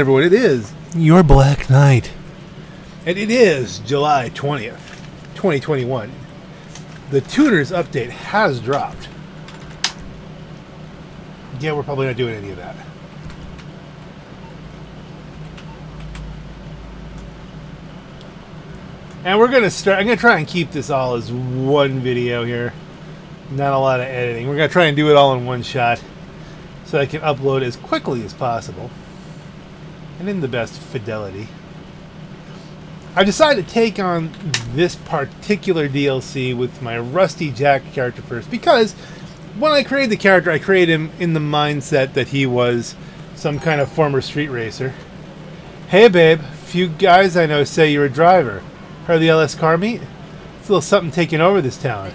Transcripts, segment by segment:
everyone, it is your Black Knight. And it is July 20th, 2021. The tuners update has dropped. Yeah, we're probably not doing any of that. And we're gonna start. I'm gonna try and keep this all as one video here. Not a lot of editing. We're gonna try and do it all in one shot, so I can upload as quickly as possible and in the best fidelity. I decided to take on this particular DLC with my Rusty Jack character first because when I created the character, I created him in the mindset that he was some kind of former street racer. Hey, babe, few guys I know say you're a driver. Heard the LS car meet? It's a little something taking over this town.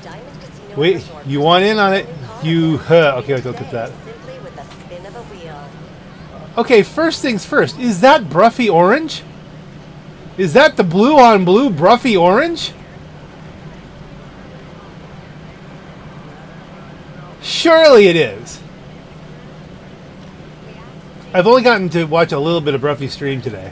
Wait, you want in on it? You, huh, okay, look at that. Okay, first things first. Is that Broughy Orange? Is that the blue on blue Broughy Orange? Surely it is. I've only gotten to watch a little bit of Broughy stream today.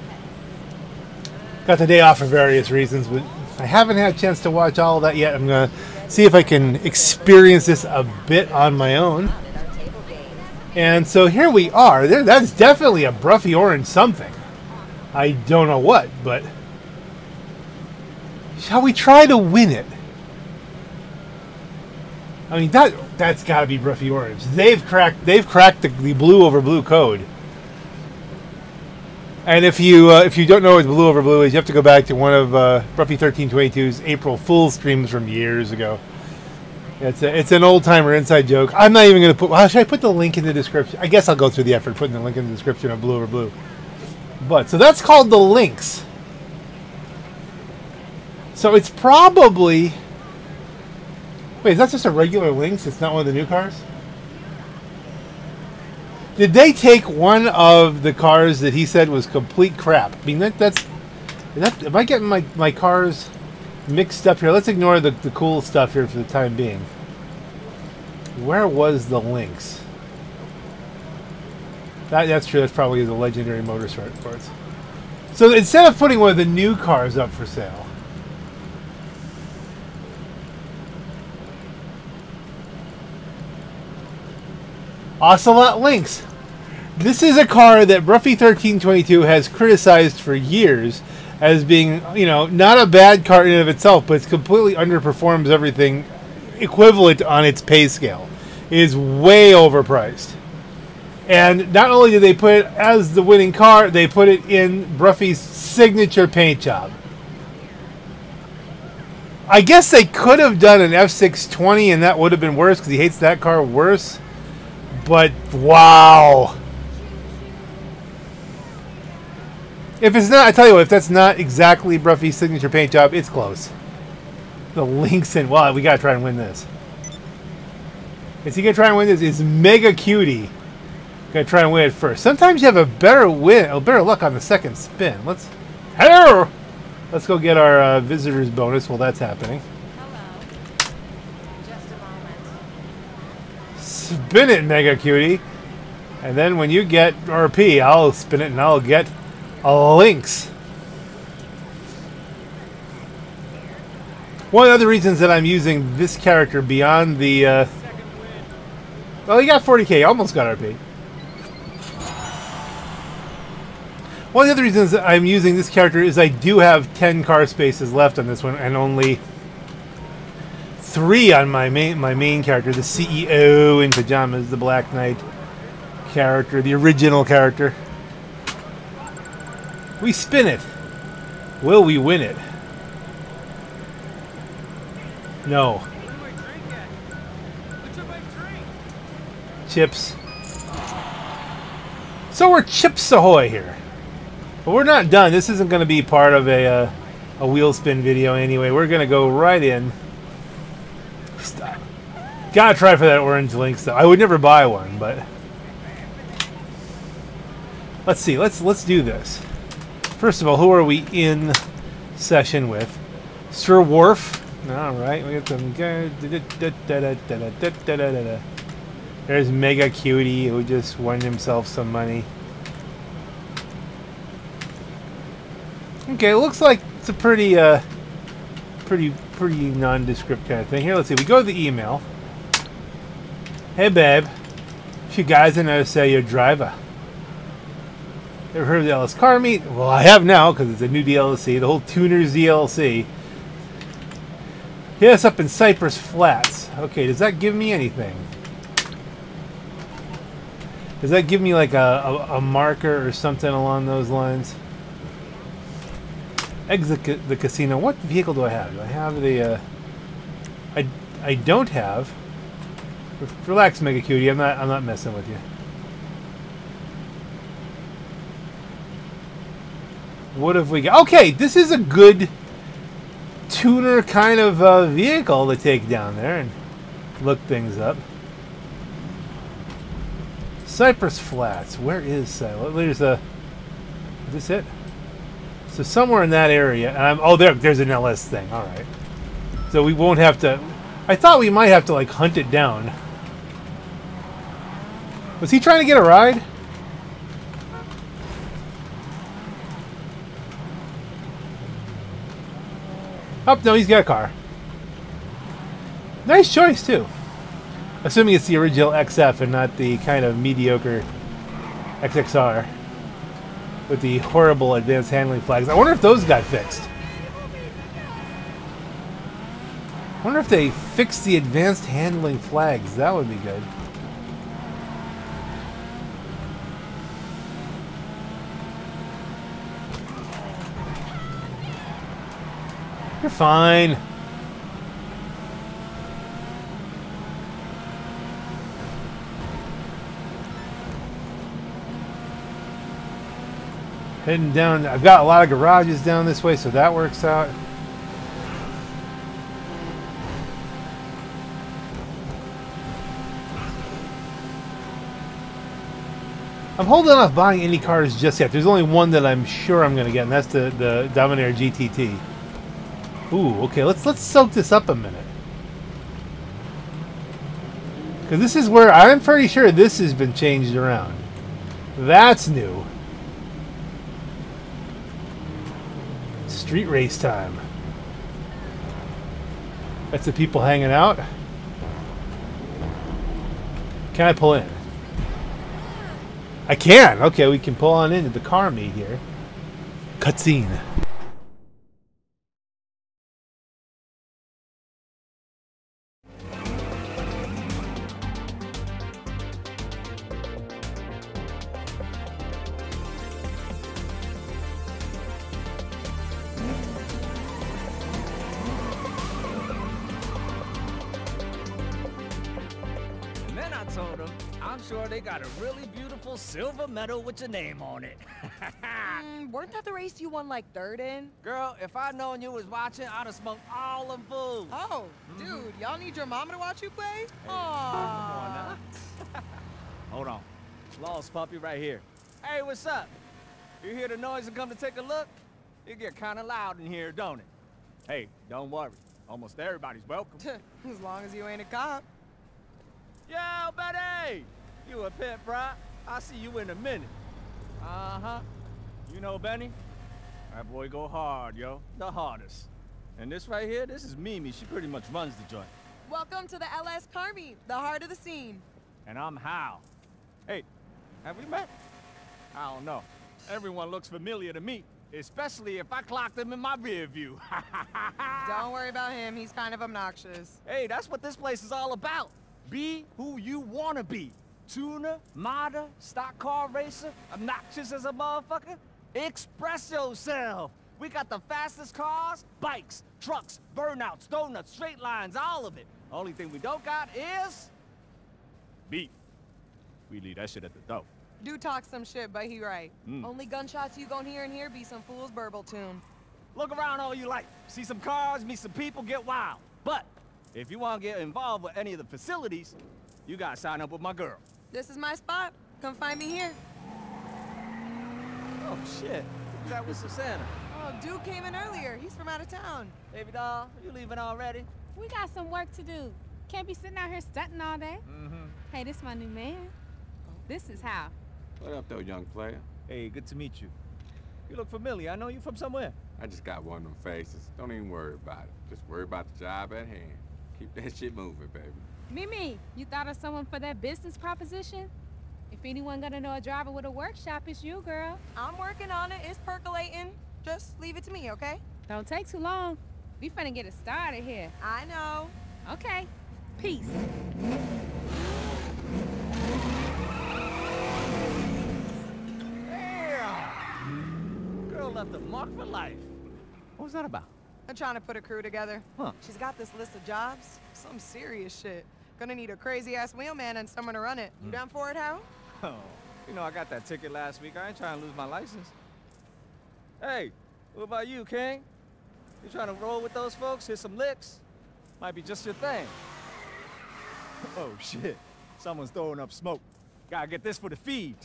Got the day off for various reasons, but I haven't had a chance to watch all of that yet. I'm going to see if I can experience this a bit on my own. And so here we are. There, that's definitely a Broughy Orange something. I don't know what, but shall we try to win it? I mean that that's got to be Broughy Orange. They've cracked they've cracked the, the blue over blue code. And if you uh, if you don't know what blue over blue is, you have to go back to one of uh, Broughy 1322's April Fool streams from years ago. It's a, it's an old timer inside joke. I'm not even going to put. Well, should I put the link in the description? I guess I'll go through the effort putting the link in the description of Blue Over Blue. But so that's called the Lynx. So it's probably. Wait, is that just a regular Lynx? It's not one of the new cars. Did they take one of the cars that he said was complete crap? I mean, that that's. That, am I getting my, my cars mixed up here. Let's ignore the, the cool stuff here for the time being. Where was the Lynx? That, that's true. That's probably the legendary motorsports. So instead of putting one of the new cars up for sale, Ocelot Lynx. This is a car that Broughy 1322 has criticized for years as being, you know, not a bad car in and of itself, but it completely underperforms everything equivalent on its pay scale. It is way overpriced. And not only did they put it as the winning car, they put it in Broughy's signature paint job. I guess they could have done an F620 and that would have been worse because he hates that car worse. But wow. If it's not, I tell you what, if that's not exactly Broughy's signature paint job, it's close. The Lynx in, well, we gotta try and win this. Is he gonna try and win this? Is Mega Cutie gonna try and win it first? Sometimes you have a better win, a better luck on the second spin. Let's, hello! Let's go get our uh, visitors bonus while that's happening. Hello. Just a moment. Spin it, Mega Cutie. And then when you get RP, I'll spin it and I'll get a Lynx. One of the reasons that I'm using this character beyond the... Uh, well, he got 40k, almost got RP. One of the other reasons that I'm using this character is I do have 10 car spaces left on this one and only three on my main my main character, the CEO in pajamas, the Black Knight character, the original character. We spin it. Will we win it? No. Chips. So we're Chips Ahoy here. But we're not done. This isn't going to be part of a, uh, a wheel spin video anyway. We're going to go right in. Stop. Gotta try for that orange Lynx though. I would never buy one, but... Let's see. Let's let's do this. First of all, who are we in session with? Sir Worf. All right, we got some guys. There's Mega Cutie who just won himself some money. Okay, it looks like it's a pretty, uh, pretty, pretty nondescript kind of thing. Here, let's see. We go to the email. Hey, babe. If you guys didn't know say you're driver. Ever heard of the LS Car Meet? Well, I have now because it's a new DLC, the whole Tuners DLC. Us up in Cypress Flats. Okay, does that give me anything? Does that give me like a, a, a marker or something along those lines? Exit ca the casino. What vehicle do I have? Do I have the... Uh, I, I don't have... Relax, Mega Cutie. I'm not, I'm not messing with you. What have we got? Okay, this is a good tuner kind of uh, vehicle to take down there and look things up. Cypress Flats. Where is Cypress? There's a. Is this it? So somewhere in that area. Oh, there. There's an LS thing. All right. So we won't have to. I thought we might have to like hunt it down. Was he trying to get a ride? Oh, no, he's got a car. Nice choice, too. Assuming it's the original XF and not the kind of mediocre XXR with the horrible advanced handling flags. I wonder if those got fixed. I wonder if they fixed the advanced handling flags. That would be good. You're fine. Heading down, I've got a lot of garages down this way, so that works out. I'm holding off buying any cars just yet. There's only one that I'm sure I'm going to get, and that's the, the Dominator GTT. Ooh, okay, let's let's soak this up a minute. Because this is where, I'm pretty sure this has been changed around. That's new. Street race time. That's the people hanging out. Can I pull in? I can! Okay, we can pull on into the car meet here. Cutscene. I'm sure they got a really beautiful silver medal with your name on it. mm, weren't that the race you won like third in? Girl, if I'd known you was watching, I'd have smoked all them fools. Oh, mm -hmm. dude, y'all need your mama to watch you play? Hey, Aww. Hold on. Lost puppy right here. Hey, what's up? You hear the noise and come to take a look? It get kind of loud in here, don't it? Hey, don't worry. Almost everybody's welcome. as long as you ain't a cop. Yo, Betty! You a pit, bruh? I'll see you in a minute. Uh-huh. You know Benny? That boy go hard, yo. The hardest. And this right here, this is Mimi. She pretty much runs the joint. Welcome to the LS Car Meet, the heart of the scene. And I'm Hao. Hey, have we met? I don't know. Everyone looks familiar to me, especially if I clock them in my rear view. don't worry about him. He's kind of obnoxious. Hey, that's what this place is all about. Be who you wanna be. Tuner, modder, stock car racer, obnoxious as a motherfucker. Express yourself. We got the fastest cars, bikes, trucks, burnouts, donuts, straight lines, all of it. Only thing we don't got is... beef. We leave that shit at the door. Do talk some shit, but he right. Mm. Only gunshots you gon' hear in here be some fool's burble tune. Look around all you like. See some cars, meet some people, get wild. But if you want to get involved with any of the facilities, you gotta sign up with my girl. This is my spot. Come find me here. Oh, shit. That was Sessanta. Oh, dude came in earlier. He's from out of town. Baby doll, you leaving already? We got some work to do. Can't be sitting out here stunting all day. Mm-hmm. Hey, this my new man. This is Hal. What up, though, young player? Hey, good to meet you. You look familiar. I know you from somewhere. I just got one of them faces. Don't even worry about it. Just worry about the job at hand. Keep that shit moving, baby. Mimi, you thought of someone for that business proposition? If anyone gonna know a driver with a workshop, it's you, girl. I'm working on it. It's percolating. Just leave it to me, okay? Don't take too long. We finna get it started here. I know. Okay. Peace. Damn! Girl left a mark for life. What was that about? I'm trying to put a crew together. Huh. She's got this list of jobs. Some serious shit. Gonna need a crazy ass wheelman and someone to run it. You mm. down for it, Hao? Oh, you know I got that ticket last week. I ain't trying to lose my license. Hey, what about you, King? You trying to roll with those folks? Hit some licks? Might be just your thing. Oh, shit. Someone's throwing up smoke. Gotta get this for the feed.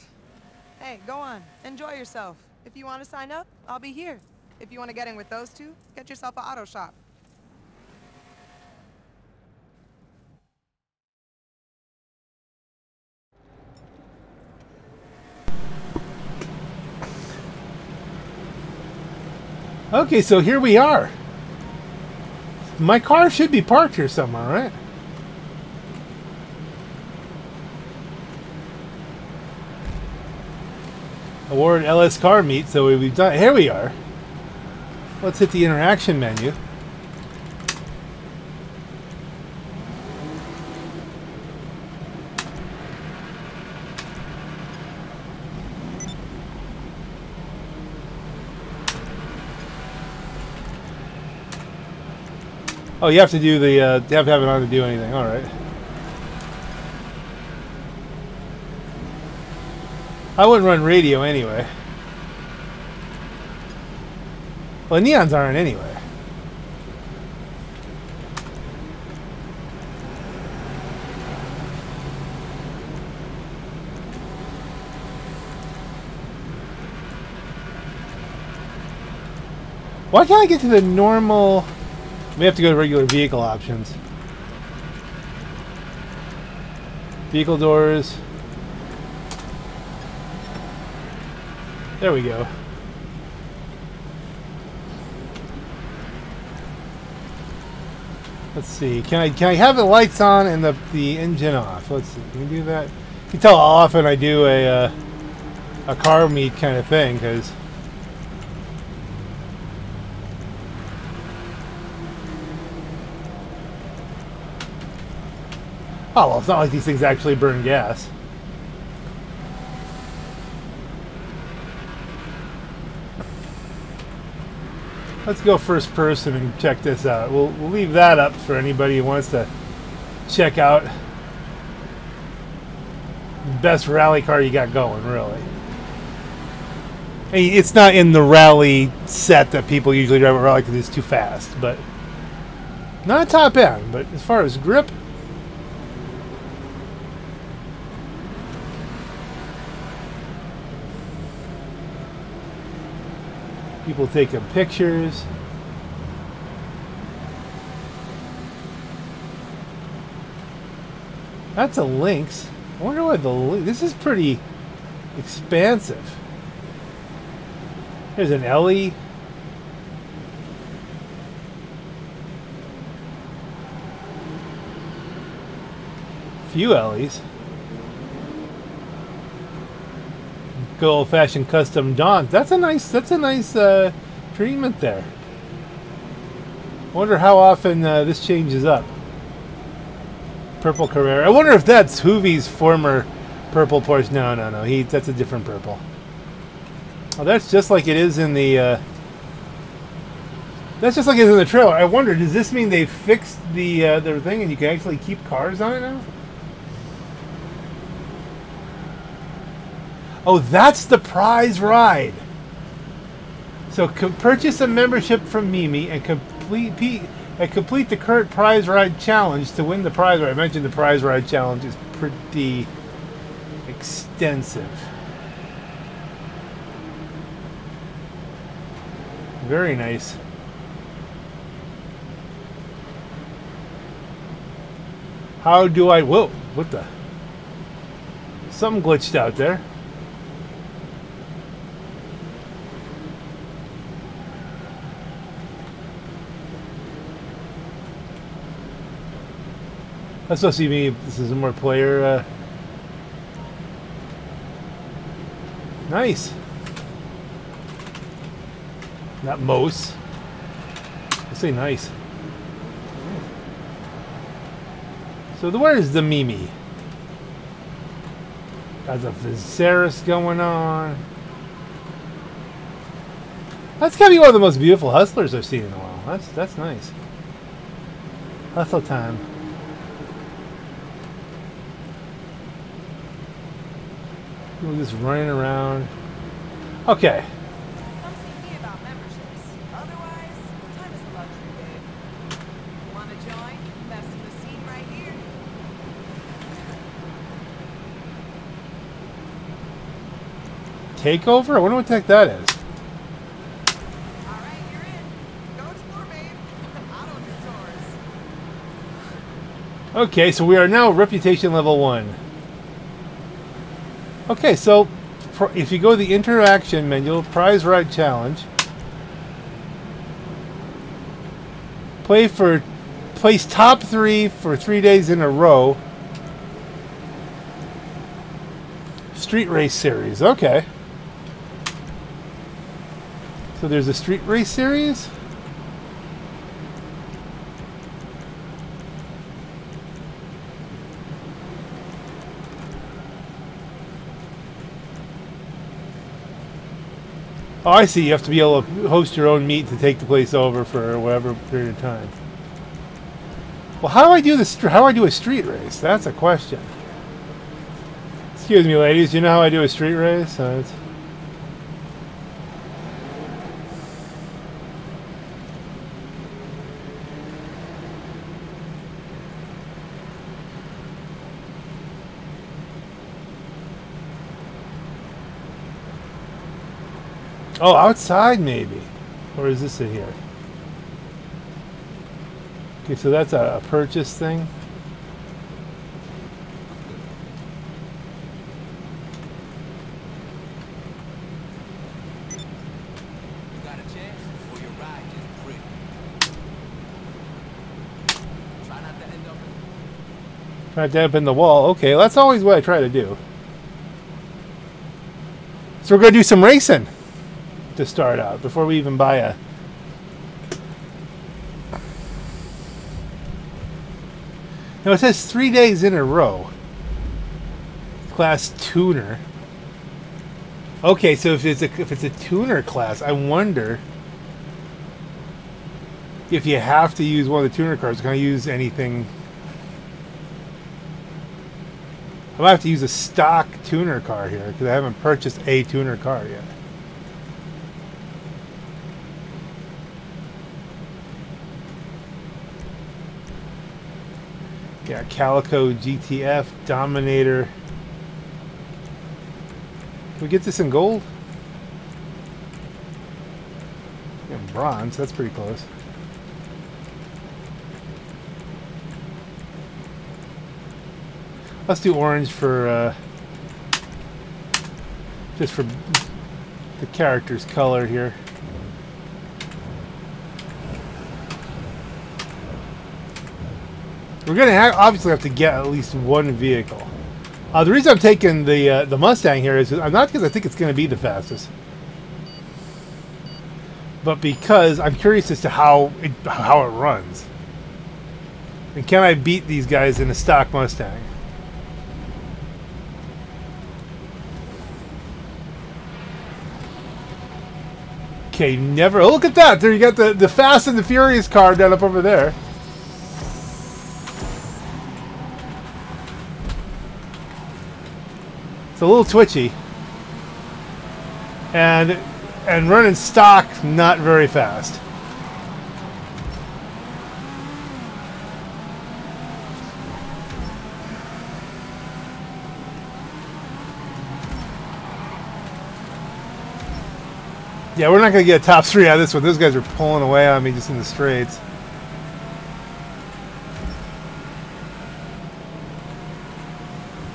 Hey, go on. Enjoy yourself. If you want to sign up, I'll be here. If you want to get in with those two, get yourself an auto shop. Okay, so here we are. My car should be parked here somewhere, right? Award LS car meet, so we've done here we are. Let's hit the interaction menu. Oh, you have to do the, uh, you have to have it on to do anything. All right. I wouldn't run radio anyway. Well, neons aren't anyway. Why can't I get to the normal... We have to go to regular vehicle options. Vehicle doors. There we go. See. Can I can I have the lights on and the the engine off? Let's see. Can we do that? You can tell how often I do a uh, a car meet kind of thing because. Oh well, it's not like these things actually burn gas. Let's go first person and check this out. We'll, we'll leave that up for anybody who wants to check out the best rally car you got going, really. It's not in the rally set that people usually drive a rally because it's too fast, but not top end. But as far as grip, people taking pictures. That's a Lynx. I wonder why the this is pretty expansive. There's an Ellie. Few Ellies. Good old fashioned custom Dawn. That's a nice that's a nice uh, treatment there. Wonder how often uh, this changes up. Purple Carrera. I wonder if that's Hoovie's former purple Porsche. No, no, no. He that's a different purple. Oh, that's just like it is in the. Uh, that's just like it is in the trailer. I wonder, does this mean they fixed the uh, the thing and you can actually keep cars on it now? Oh, that's the prize ride. So purchase a membership from Mimi and complete and complete the current prize ride challenge to win the prize ride. I mentioned the prize ride challenge is pretty extensive. Very nice. How do I? Whoa! What the? Something glitched out there. Supposed to be me. this is a more player. Uh... Nice. Not most. I say nice. So the where is the Mimi? Got the Viserys going on. That's gotta be one of the most beautiful hustlers I've seen in a while. That's that's nice. Hustle time. People just running around. Okay. Come see me about memberships. Otherwise, time is a luxury, babe. Wanna join? Best in the scene right here. Takeover? I wonder what the heck that is. All right, you're in. Go explore, babe. Auto tours. Okay, so we are now reputation level one. Okay, so if you go to the interaction menu, prize ride challenge, play for place top three for three days in a row. Street race series, okay. So there's a street race series. Oh, I see. You have to be able to host your own meet to take the place over for whatever period of time. Well, how do I do this? How do I do a street race? That's a question. Excuse me, ladies. You know how I do a street race? Uh, it's- Oh, outside maybe. Or is this in here? Okay, so that's a, a purchase thing. You got a chance, or your ride just prick. Try to end up in Try to dampen the wall. Okay, that's always what I try to do. So we're going to do some racing to start out before we even buy a. Now it says three days in a row. Class tuner. Okay, so if it's a if it's a tuner class, I wonder if you have to use one of the tuner cards. Can I use anything I might have to use a stock tuner car here because I haven't purchased a tuner car yet. Calico GTF Dominator. Can we get this in gold? Yeah, bronze. That's pretty close. Let's do orange for uh, just for the character's color here. We're gonna ha- obviously have to get at least one vehicle. Uh, the reason I'm taking the uh, the Mustang here is I'm not because I think it's gonna be the fastest, but because I'm curious as to how it, how it runs. And can I beat these guys in a stock Mustang? Okay, never. Oh, look at that! There you got the the Fast and the Furious car down up over there. It's a little twitchy, and and running stock not very fast. Yeah, we're not going to get a top three out of this one. Those guys are pulling away on me just in the straights.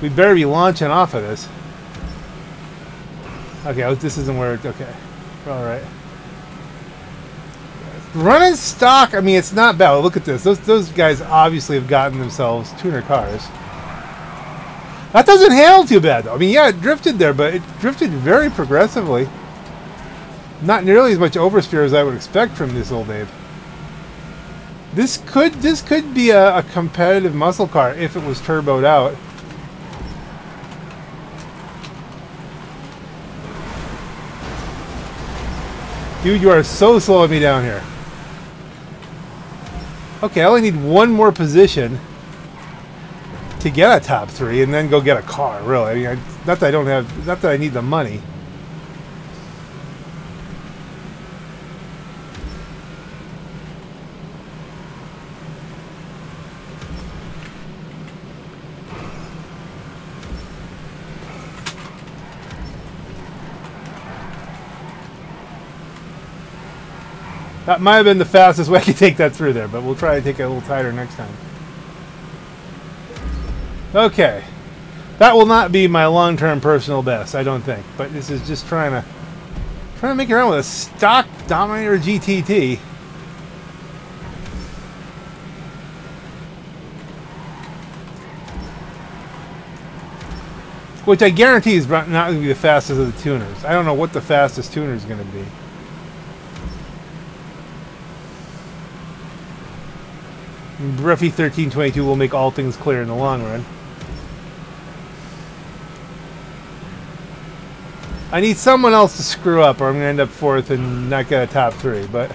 We better be launching off of this. Okay, oh, this isn't where. Okay. All right. Running stock, I mean, it's not bad. Look at this. Those, those guys obviously have gotten themselves tuner cars. That doesn't handle too bad, though. I mean, yeah, it drifted there, but it drifted very progressively. Not nearly as much oversteer as I would expect from this old Abe. This could this could be a, a competitive muscle car if it was turboed out. Dude, you are so slowing me down here. Okay, I only need one more position to get a top three and then go get a car, really. I mean, I, not that I don't have, not that I need the money. That might have been the fastest way I could take that through there, but we'll try to take it a little tighter next time. Okay. That will not be my long-term personal best, I don't think. But this is just trying to trying to make it around with a stock Dominator GTT. Which I guarantee is not going to be the fastest of the tuners. I don't know what the fastest tuner is going to be. Ruffy 1322 will make all things clear in the long run. I need someone else to screw up or I'm going to end up fourth and not get a top three, but...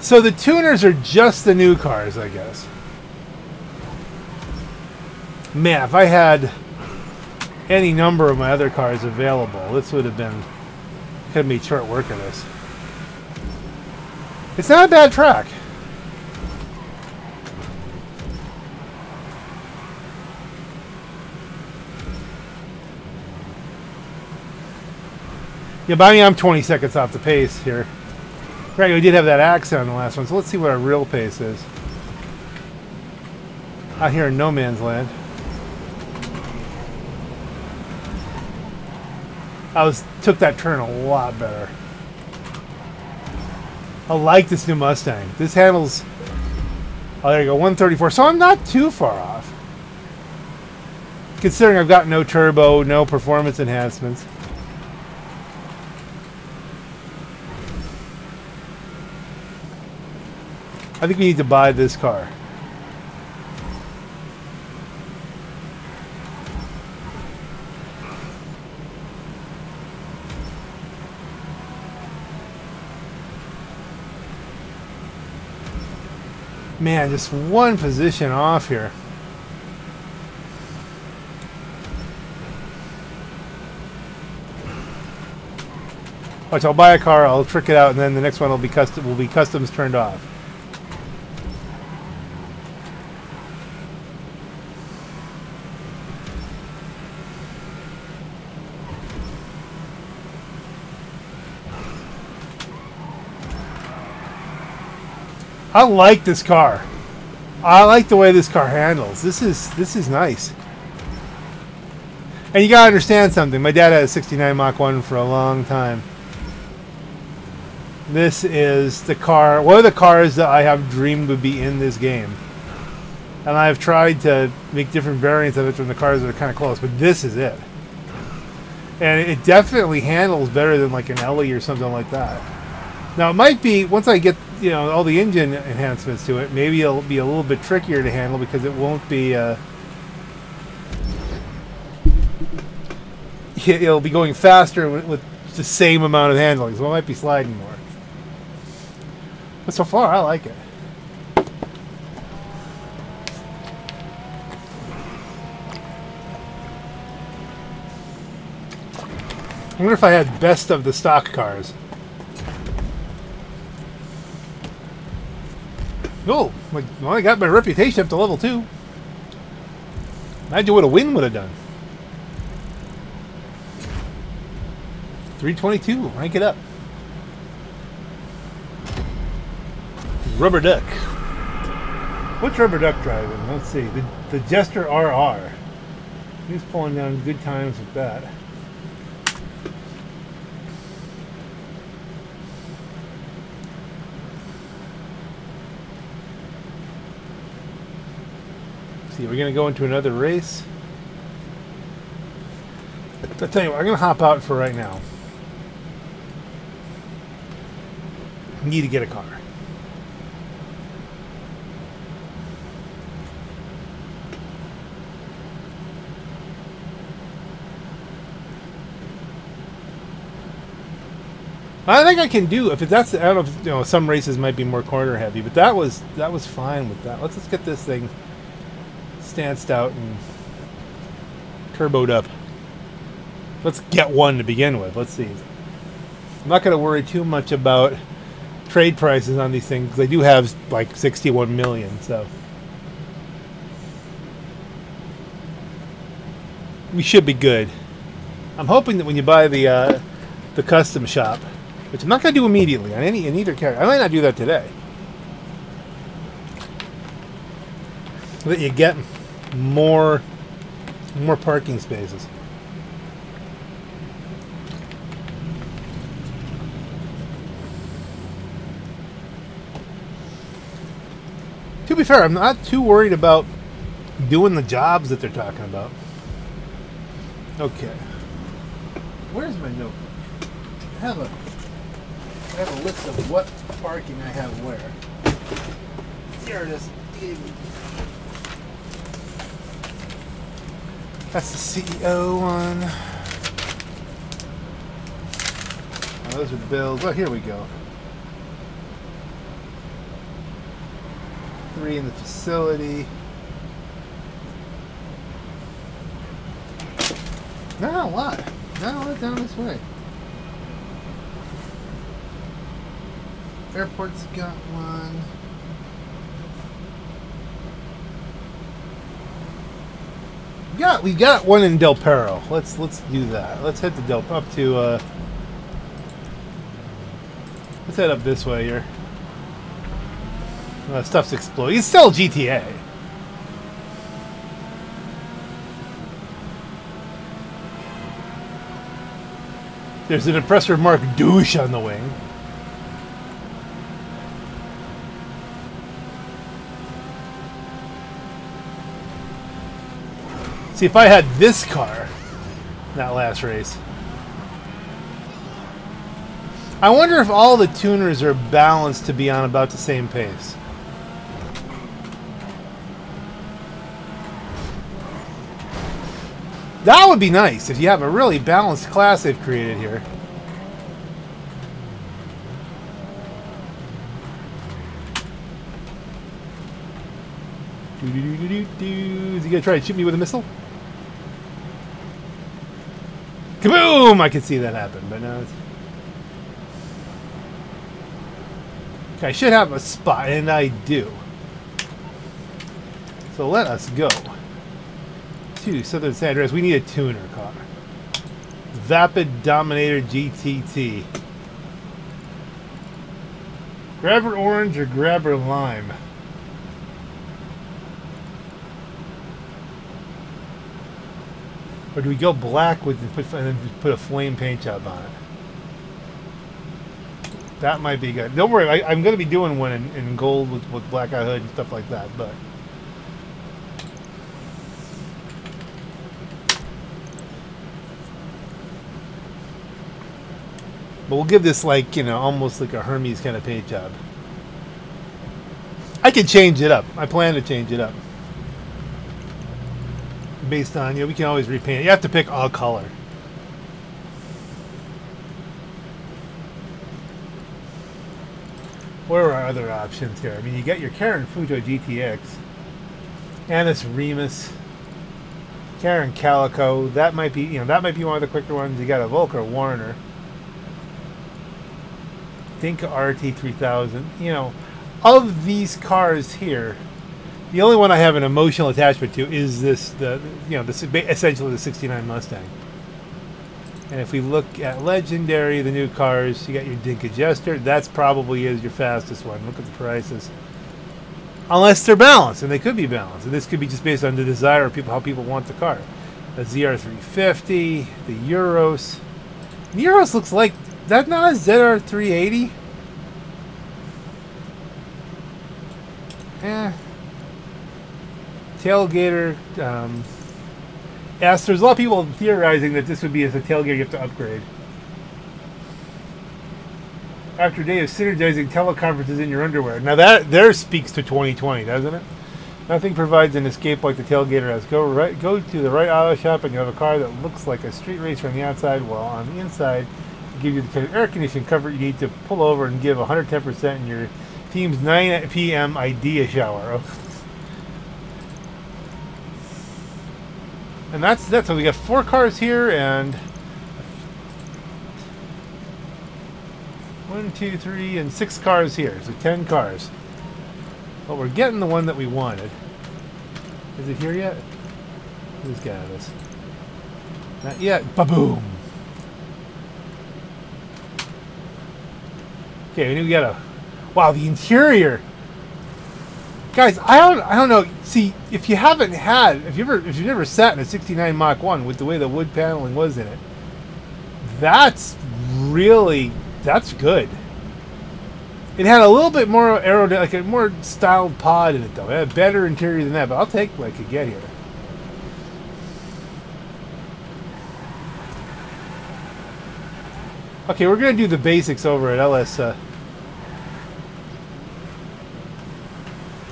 So the tuners are just the new cars, I guess. Man, if I had any number of my other cars available, this would have been could made short work of this. It's not a bad track. Yeah, by me, I'm 20 seconds off the pace here. Right, we did have that accident on the last one, so let's see what our real pace is. Out here in no man's land. I was took that turn a lot better. I like this new Mustang. This handles. Oh, there you go, 134. So I'm not too far off. Considering I've got no turbo, no performance enhancements. I think we need to buy this car. Man, just one position off here. Watch, I'll buy a car, I'll trick it out, and then the next one will be custom will be customs turned off. I like this car. I like the way this car handles. This is this is nice. And you gotta understand something. My dad had a 69 Mach 1 for a long time. This is the car, one of the cars that I have dreamed would be in this game. And I've tried to make different variants of it from the cars that are kind of close, but this is it. And it definitely handles better than like an Ellie or something like that. Now it might be once I get you know all the engine enhancements to it, maybe it'll be a little bit trickier to handle because it won't be. Uh, it'll be going faster with, with the same amount of handling, so it might be sliding more. But so far, I like it. I wonder if I had best of the stock cars. Oh, well, I got my reputation up to level 2. Imagine what a win would have done. 322, rank it up. Rubber Duck. What's Rubber Duck driving? Let's see. The, the Jester RR. He's pulling down good times with that. See, we're gonna go into another race. I tell you what, I'm gonna hop out for right now. Need to get a car. I think I can do if that's I don't know if you know some races might be more corner heavy, but that was that was fine with that. Let's just get this thing stanced out and turboed up. Let's get one to begin with. Let's see. I'm not going to worry too much about trade prices on these things. They do have like 61 million, so we should be good. I'm hoping that when you buy the uh, the custom shop, which I'm not going to do immediately on any in either character, I might not do that today. That you get more more parking spaces. To be fair, I'm not too worried about doing the jobs that they're talking about. Okay. Where's my notebook? I have a I have a list of what parking I have where. Here it is. That's the CEO one. Oh, those are bills. Oh, here we go. Three in the facility. Not a lot. Not a lot down this way. Airport's got one. We got we got one in Del Perro. Let's let's do that. Let's head to Del up to uh Let's head up this way here. Uh, stuff's exploding. It's still GTA. There's an impressive Mark douche on the wing. See, if I had this car, that last race, I wonder if all the tuners are balanced to be on about the same pace. That would be nice if you have a really balanced class they've created here. Is he gonna try to shoot me with a missile? Kaboom! I could see that happen, but now It's... I should have a spot, and I do. So let us go to Southern San Andreas. We need a tuner car. Vapid Dominator GTT. Grab her Orange or grab her Lime? Or do we go black with and put, and then put a flame paint job on it? That might be good. Don't worry, I, am going to be doing one in, in gold with, with blackout hood and stuff like that, but... But we'll give this like, you know, almost like a Hermes kind of paint job. I can change it up. I plan to change it up. Based on, you know, we can always repaint it. You have to pick a color. What are our other options here? I mean, you get your Karin Futo GTX. And Remus. Karin Calico. That might be, you know, that might be one of the quicker ones. You got a Volker Warner. Dinka RT3000. You know, of these cars here, the only one I have an emotional attachment to is this, the you know, this essentially the 69 Mustang. And if we look at Legendary, the new cars, you got your Dinka Jester. That's probably is your fastest one. Look at the prices. Unless they're balanced, and they could be balanced. And this could be just based on the desire of people, how people want the car. a ZR350, the Euros. The Euros looks like that not a ZR380. Eh. Tailgater. Um, yes, there's a lot of people theorizing that this would be as a tailgater you have to upgrade. After a day of synergizing teleconferences in your underwear. Now that there speaks to 2020, doesn't it? Nothing provides an escape like the tailgater has. Go right, go to the right auto shop, and you have a car that looks like a street racer on the outside, while on the inside, it gives you the kind of air conditioning comfort you need to pull over and give 110% in your team's 9 p.m. idea shower. And that's that's so we got four cars here and one, two, three, and six cars here. So ten cars. But we're getting the one that we wanted. Is it here yet? Who's got this? Not yet. Ba-boom! Okay, we got a... Wow, the interior! Guys, I don't, I don't know. See, if you haven't had, if you ever, if you've never sat in a '69 Mach One with the way the wood paneling was in it, that's really, that's good. It had a little bit more aero, like a more styled pod in it, though. It had a better interior than that, but I'll take what I could get here. Okay, we're to do the basics over at LS. Uh,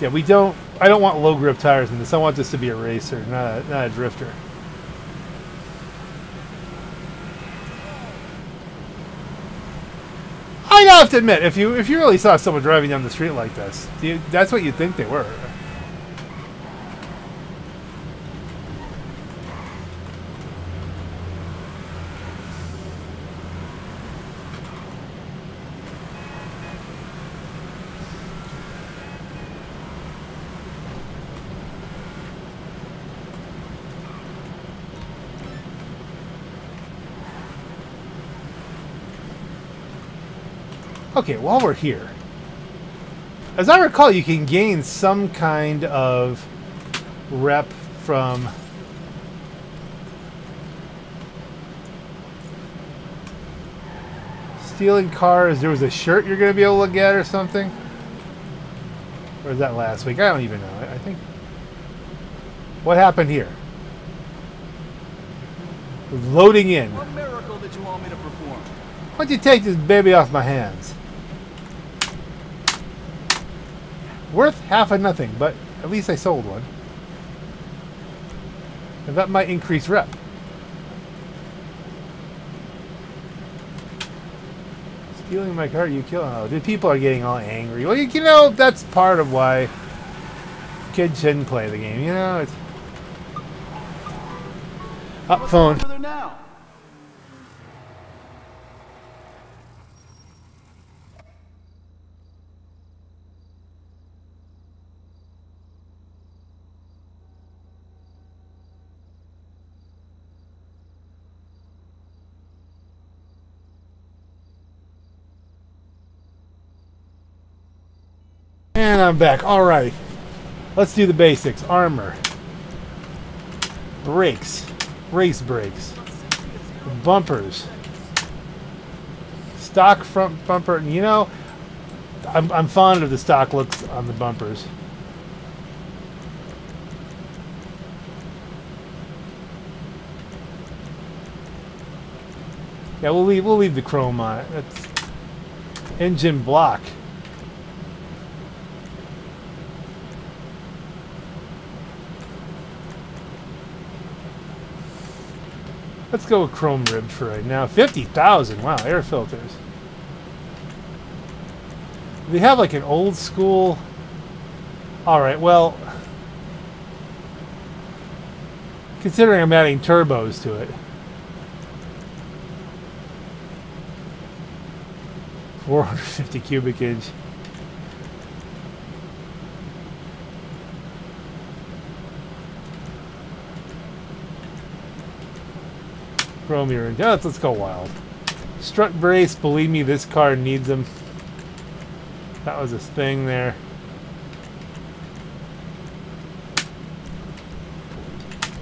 yeah, we don't. I don't want low grip tires in this. I want this to be a racer, not a, not a drifter. I have to admit, if you if you really saw someone driving down the street like this, you, that's what you'd think they were. Okay, while we're here, as I recall, you can gain some kind of rep from stealing cars. There was a shirt you're going to be able to get or something. Or was that last week? I don't even know. I think. What happened here? Loading in. What miracle did you want me to perform? Why don't you take this baby off my hands? Worth half of nothing, but at least I sold one. And that might increase rep. Stealing my car, you kill. Oh, the people are getting all angry. Well, you, you know, that's part of why kids shouldn't play the game. You know, it's. Up phone. Now. And I'm back. All right. Let's do the basics. Armor. Brakes. Race brakes. Bumpers. Stock front bumper. And you know, I'm, I'm fond of the stock looks on the bumpers. Yeah, we'll leave we'll leave the chrome on it. That's engine block. Let's go with chrome ribbed for right now. 50,000. Wow, air filters. They have like an old school. Alright, well. Considering I'm adding turbos to it. Four hundred fifty cubic inch. Chrome. Yeah, let's, let's go wild. Strut brace, believe me, this car needs them. That was a thing there.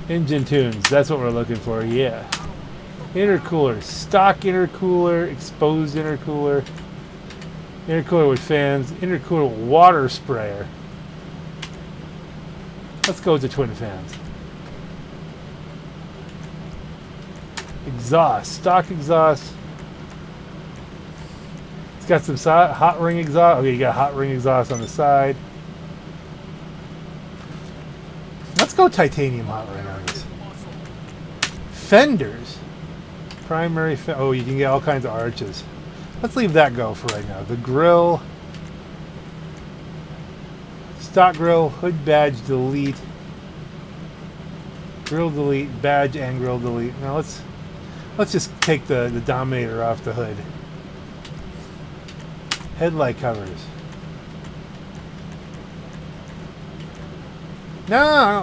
Engine tunes, that's what we're looking for, yeah. Intercooler, stock intercooler, exposed intercooler, intercooler with fans, intercooler water sprayer. Let's go the twin fans. Exhaust, stock exhaust. It's got some hot ring exhaust. Okay, you got hot ring exhaust on the side. Let's go titanium hot ring on this. Fenders. Primary fe Oh, you can get all kinds of arches. Let's leave that go for right now. The grill. Stock grill, hood badge delete. Grill delete, badge and grill delete. Now let's let's just take the, the Dominator off the hood. Headlight covers. No,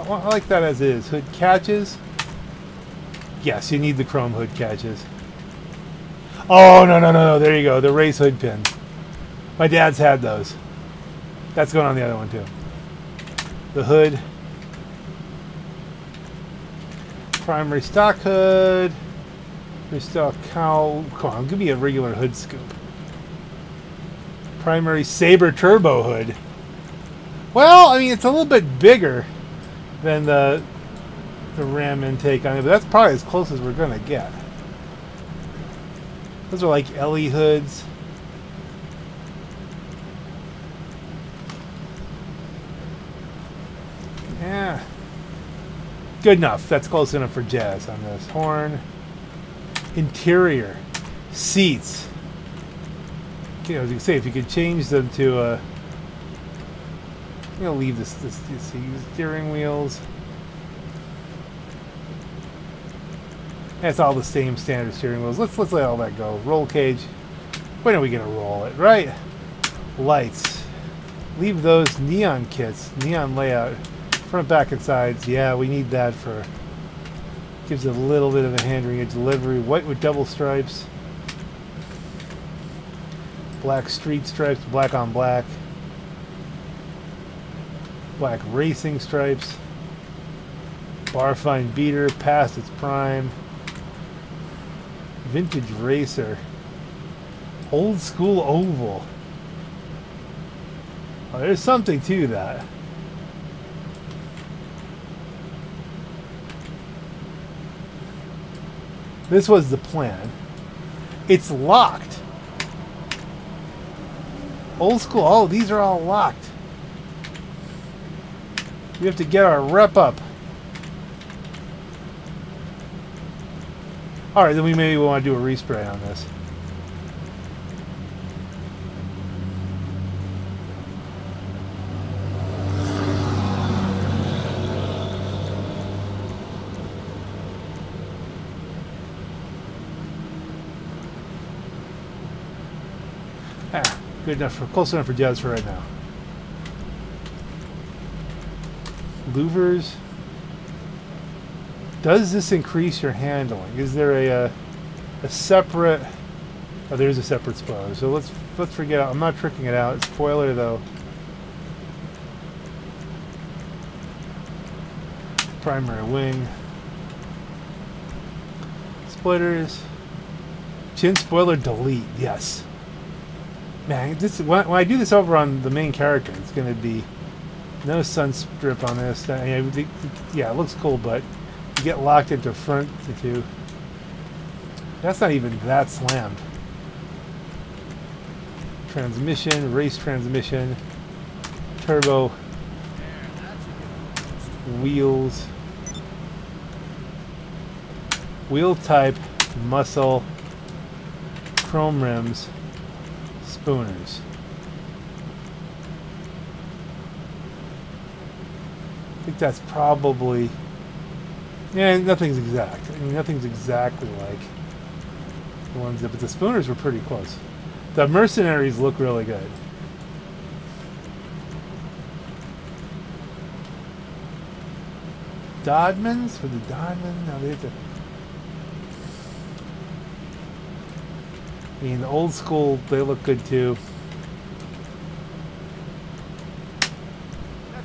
I like that as is. Hood catches. Yes, you need the chrome hood catches. Oh, no, no, no, no. There you go. The race hood pin. My dad's had those. That's going on the other one, too. The hood. Primary stock hood. Stock cow. Come on, give me a regular hood scoop. Primary Sabre turbo hood. Well, I mean, it's a little bit bigger than the the ram intake on it, but that's probably as close as we're gonna get. Those are like LE hoods. Yeah. Good enough. That's close enough for jazz on this. Horn. Interior. Seats. You know, as you say, if you could change them to. Uh, I'm gonna leave this, this, this steering wheels. That's all the same standard steering wheels. Let's let's let all that go. Roll cage. When are we gonna roll it, right? Lights. Leave those neon kits, neon layout, front, back, and sides. Yeah, we need that for gives a little bit of a hand ring delivery. White with double stripes. Black street stripes, black on black black racing stripes, bar fine beater past its prime, vintage racer, old school oval. Oh, there's something to that. This was the plan. It's locked. Old school. Oh, these are all locked. We have to get our rep up. Alright, then we maybe want to do a respray on this. Ah, good enough for close enough for jazz for right now. louvers. Does this increase your handling? Is there a, a, a separate... Oh, there's a separate spoiler. So let's let's forget. I'm not tricking it out. It's Spoiler though. Primary wing. Splitters. Chin spoiler delete. Yes. Man, this when, I do this over on the main character, it's going to be no sun strip on this. Uh, yeah, yeah, it looks cool, but you get locked into front two. That's not even that slammed. Transmission, race transmission, turbo, wheels, wheel type, muscle, chrome rims, spooners. I think that's probably... Yeah, nothing's exact. I mean, nothing's exactly like the ones that... But the Spooners were pretty close. The Mercenaries look really good. Dodmans? For the Dodman? No, they have to... I mean, old school, they look good too. Right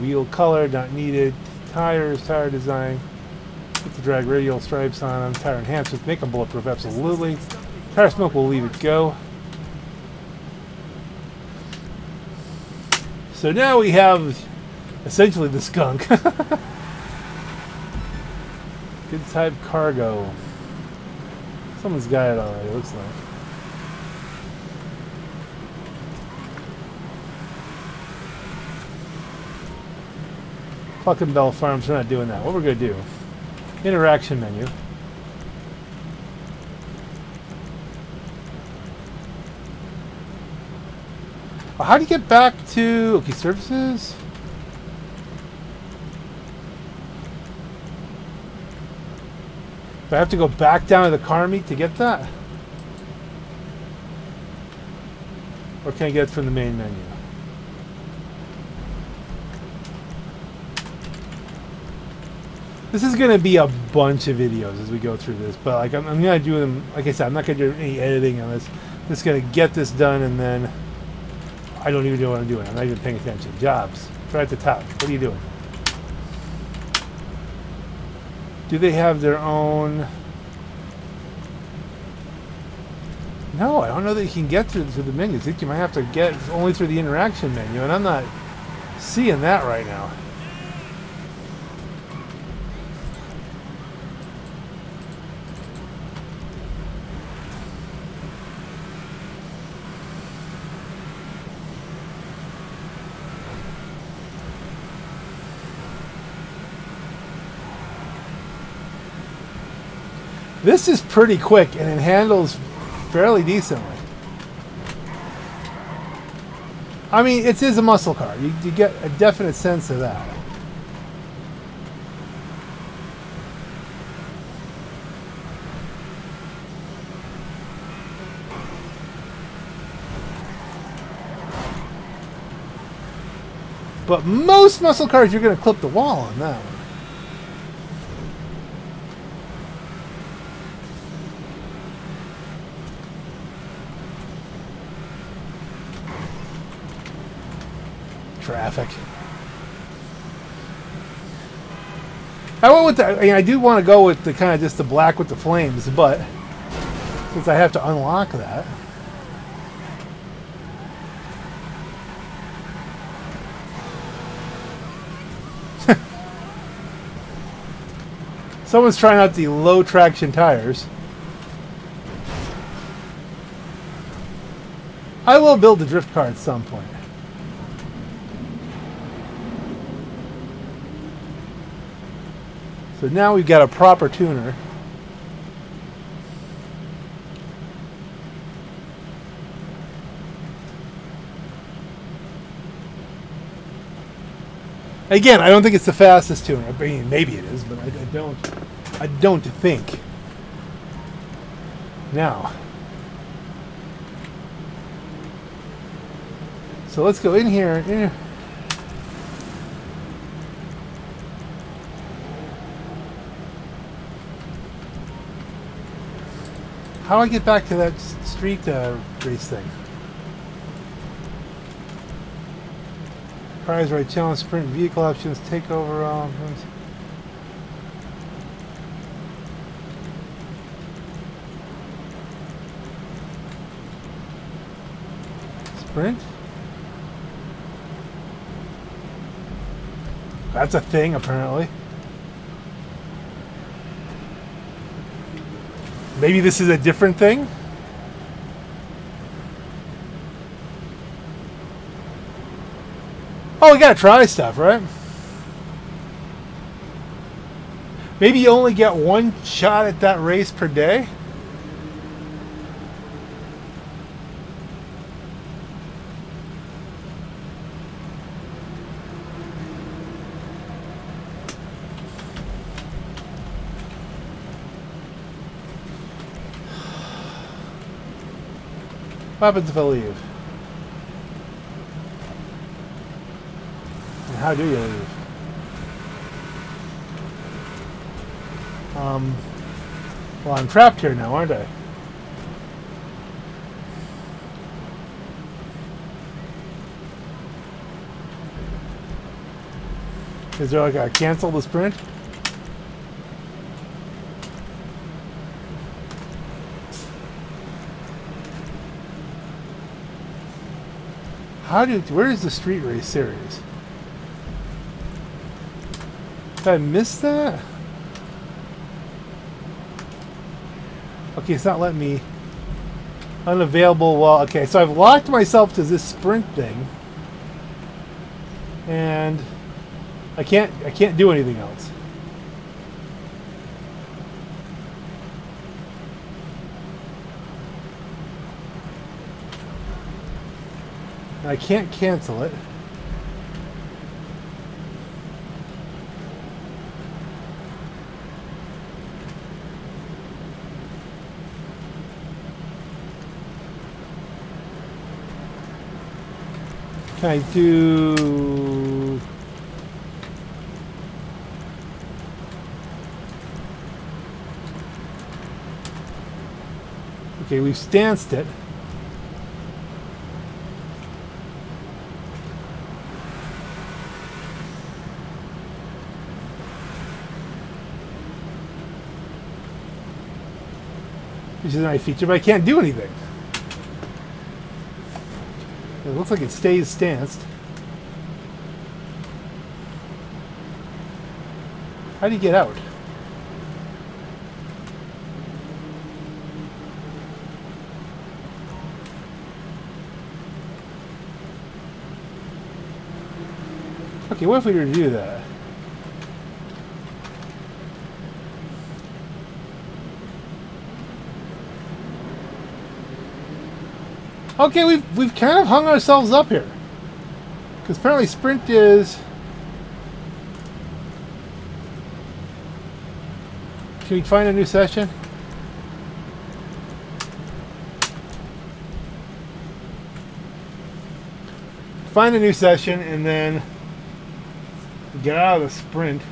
Wheel color, not needed. Tires, tire design. Put the drag radial stripes on them. Tire enhancements, make them bulletproof, absolutely. Tire smoke, we'll leave it go. So now we have essentially the skunk. Good type cargo. Someone's got it already, looks like. Fucking Bell Farms, we're not doing that. What we're gonna do? Interaction menu. How do you get back to okay services? Do I have to go back down to the car meet to get that? Or can I get it from the main menu? This is going to be a bunch of videos as we go through this, but like I'm, I'm going to do them, like I said, I'm not going to do any editing on this. I'm just going to get this done and then I don't even know what I'm doing. I'm not even paying attention. Jobs. Right at the top. What are you doing? Do they have their own... No, I don't know that you can get through, through the menu. I think you might have to get only through the interaction menu, and I'm not seeing that right now. This is pretty quick and it handles fairly decently. I mean, it is a muscle car. You, you get a definite sense of that. But most muscle cars, you're going to clip the wall on that one. Traffic. I went with the, I, mean, I do want to go with the kind of just the black with the flames, but since I have to unlock that. Someone's trying out the low traction tires. I will build a drift car at some point. So now we've got a proper tuner. Again, I don't think it's the fastest tuner. I mean, maybe it is, but I, I don't. I don't think. Now. So let's go in here. In How do I get back to that street uh, race thing? Prize right challenge, sprint, vehicle options, takeover options. Sprint? That's a thing, apparently. Maybe this is a different thing? Oh, we gotta try stuff, right? Maybe you only get one shot at that race per day? What happens if I leave? And how do you leave? Um, well, I'm trapped here now, aren't I? Is there like a cancel the sprint? How do where is the street race series? Did I miss that? Okay, it's not letting me unavailable while okay, so I've locked myself to this sprint thing. And I can't I can't do anything else. I can't cancel it. Can I do... Okay, we've stanced it. Which is a nice feature, but I can't do anything. It looks like it stays stanced. How do you get out? Okay, what if we were to do that? Okay, we've we've kind of hung ourselves up here. Because apparently sprint is... Can we find a new session? Find a new session and then get out of the sprint.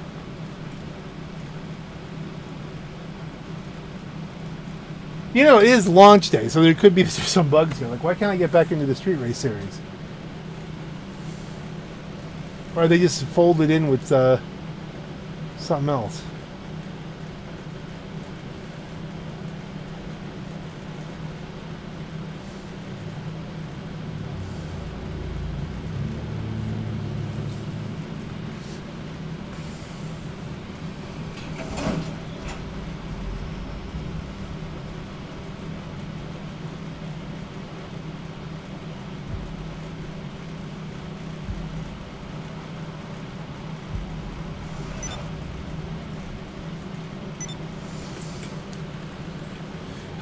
You know, it is launch day, so there could be some bugs here. Like, why can't I get back into the Street Race series? Or are they just folded in with uh, something else?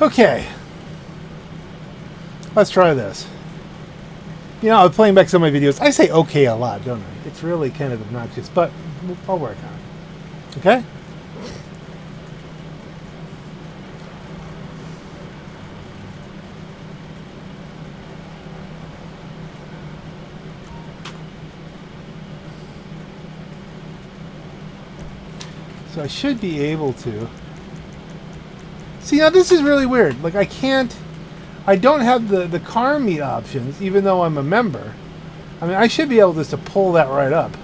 Okay. Let's try this. You know, I'm playing back some of my videos. I say okay a lot, don't I? It's really kind of obnoxious, but I'll work on it. Okay? So I should be able to. See, now this is really weird. Like, I can't... I don't have the, the car meet options, even though I'm a member. I mean, I should be able just to pull that right up.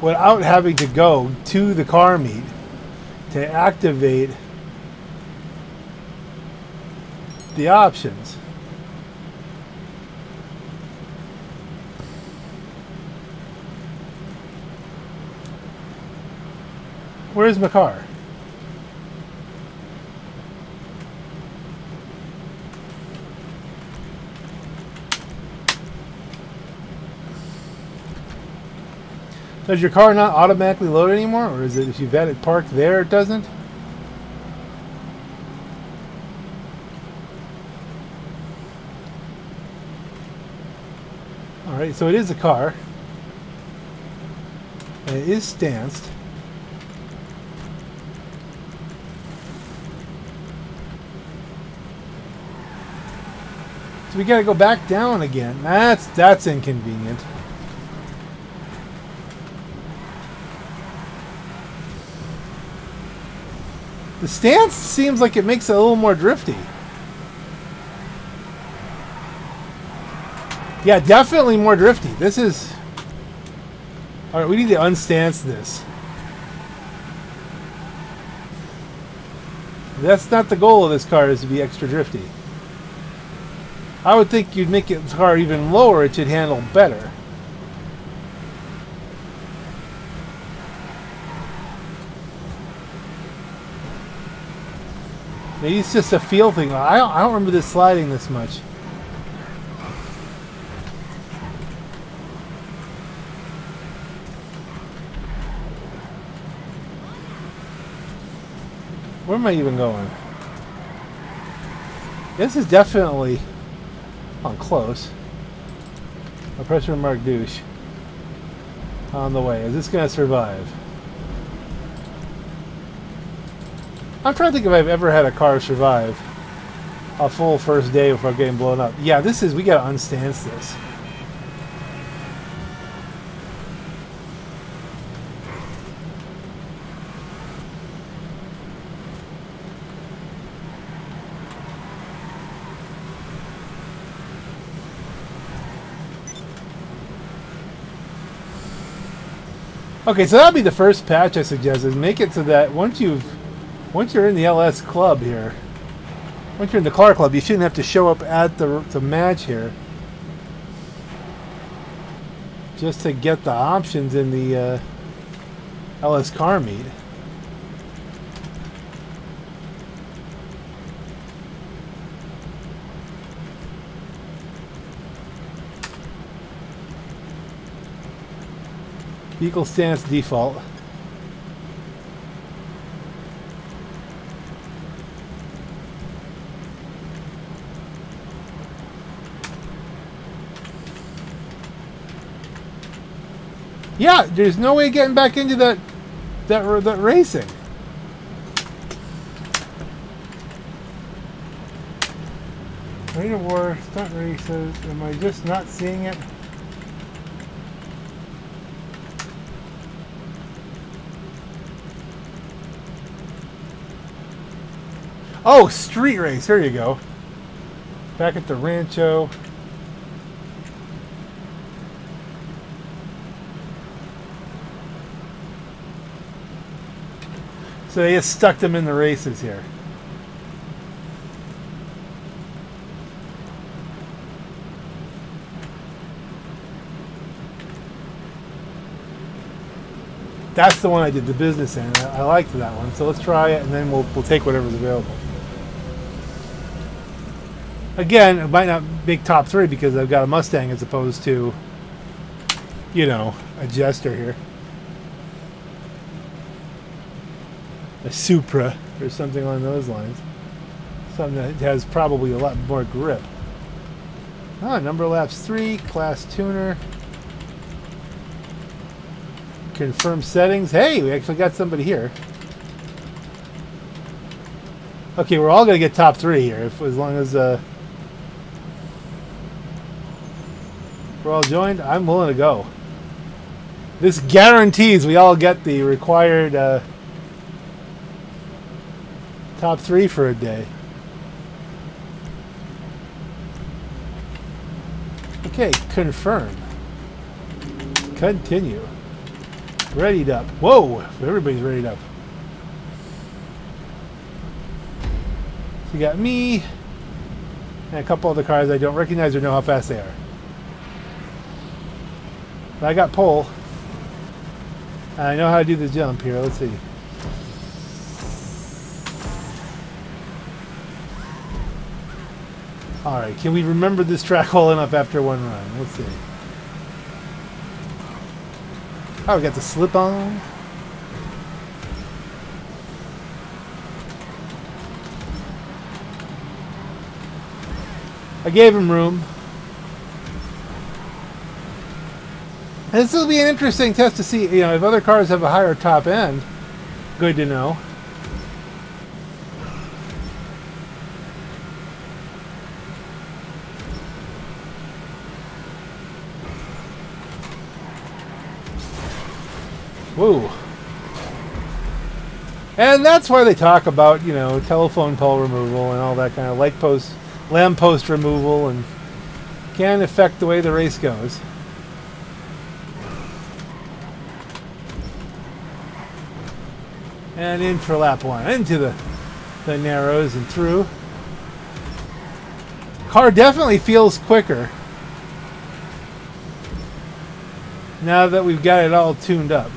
Without having to go to the car meet to activate the options. Where's my car? Does your car not automatically load anymore? Or is it if you've had it parked there, it doesn't? Alright, so it is a car. And it is stanced. So we gotta go back down again. That's that's inconvenient. The stance seems like it makes it a little more drifty. Yeah, definitely more drifty. This is... Alright, we need to unstance this. That's not the goal of this car, is to be extra drifty. I would think you'd make it car even lower, it should handle better. Maybe it's just a feel thing. I don't, I don't remember this sliding this much. Where am I even going? This is definitely on close. A pressure mark douche. On the way. Is this going to survive? I'm trying to think if I've ever had a car survive a full first day before getting blown up. Yeah, this is, we gotta unstance this. Okay, so that'll be the first patch I suggest is make it so that once you've once you're in the LS club here, once you're in the car club, you shouldn't have to show up at the the match here just to get the options in the uh, LS car meet. Vehicle stance default. Yeah, there's no way getting back into that that that racing. Rate of war, stunt races. Am I just not seeing it? Oh, street race. Here you go. Back at the Rancho. So they just stuck them in the races here. That's the one I did the business in. I, I liked that one. So let's try it and then we'll, we'll take whatever's available. Again, it might not make top three because I've got a Mustang as opposed to, you know, a Jester here. A Supra or something along those lines. Something that has probably a lot more grip. Ah, number laps three, class tuner. Confirm settings. Hey, we actually got somebody here. Okay, we're all going to get top three here, if as long as uh, we're all joined. I'm willing to go. This guarantees we all get the required uh, top three for a day. Okay, confirm. Continue. Readied up. Whoa! Everybody's readied up. So you got me and a couple other cars I don't recognize or know how fast they are. But I got pole. I know how to do the jump here. Let's see. Alright, can we remember this track well enough after one run? Let's see. Oh, we got the slip on. I gave him room. And this will be an interesting test to see, you know, if other cars have a higher top end. Good to know. Woo. And that's why they talk about, you know, telephone pole removal and all that kind of light post, lamppost removal and can affect the way the race goes. And in for lap one, into the, the narrows and through. Car definitely feels quicker now that we've got it all tuned up.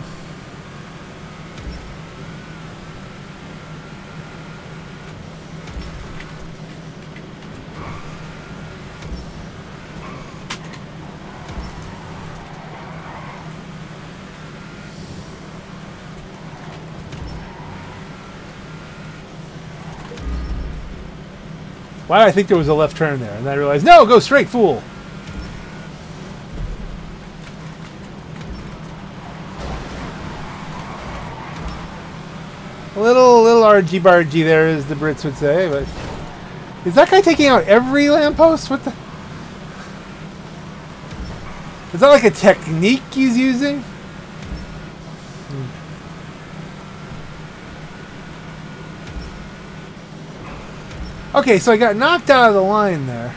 Why did I think there was a left turn there? And then I realized, no, go straight, fool. A little, little argy bargy there, as the Brits would say, but is that guy taking out every lamppost? What the? Is that like a technique he's using? Okay, so I got knocked out of the line there.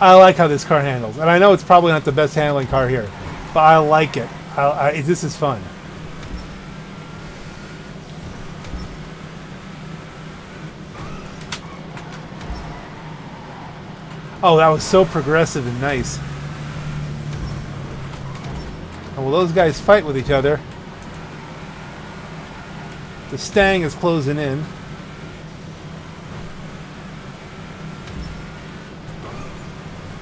I like how this car handles. And I know it's probably not the best handling car here, but I like it. I, I, this is fun. Oh, that was so progressive and nice. Will those guys fight with each other? The Stang is closing in.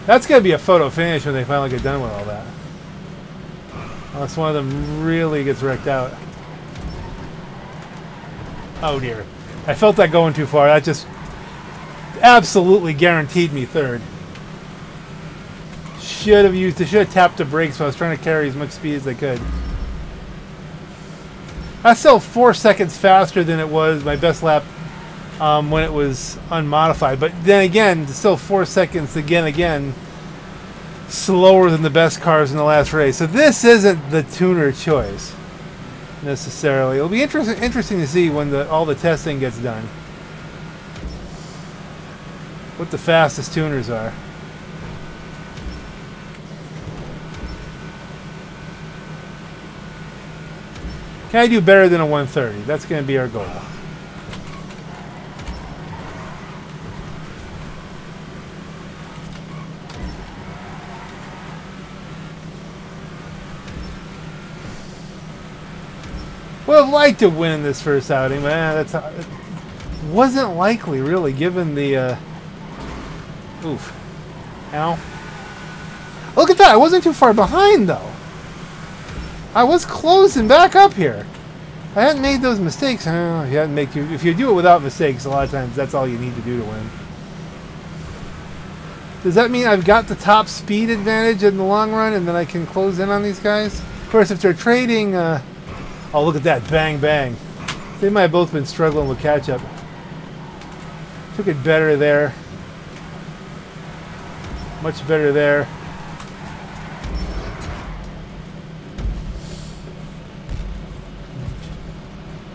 That's going to be a photo finish when they finally get done with all that. Unless one of them really gets wrecked out. Oh dear. I felt that going too far. That just absolutely guaranteed me third. Should have used, I should have tapped the brakes so I was trying to carry as much speed as I could. That's still four seconds faster than it was my best lap um, when it was unmodified. But then again, still four seconds again, again, slower than the best cars in the last race. So this isn't the tuner choice necessarily. It'll be interesting interesting to see when the all the testing gets done. What the fastest tuners are. Can I do better than a 130? That's going to be our goal. Would have liked to win this first outing, but eh, that's it wasn't likely, really, given the. Uh, oof. Ow. Look at that! I wasn't too far behind, though. I was closing back up here. I hadn't made those mistakes. You hadn't make you. If you do it without mistakes, a lot of times that's all you need to do to win. Does that mean I've got the top speed advantage in the long run, and then I can close in on these guys? Of course, if they're trading, uh, oh look at that, bang bang. They might have both been struggling with catch up. Took it better there. Much better there.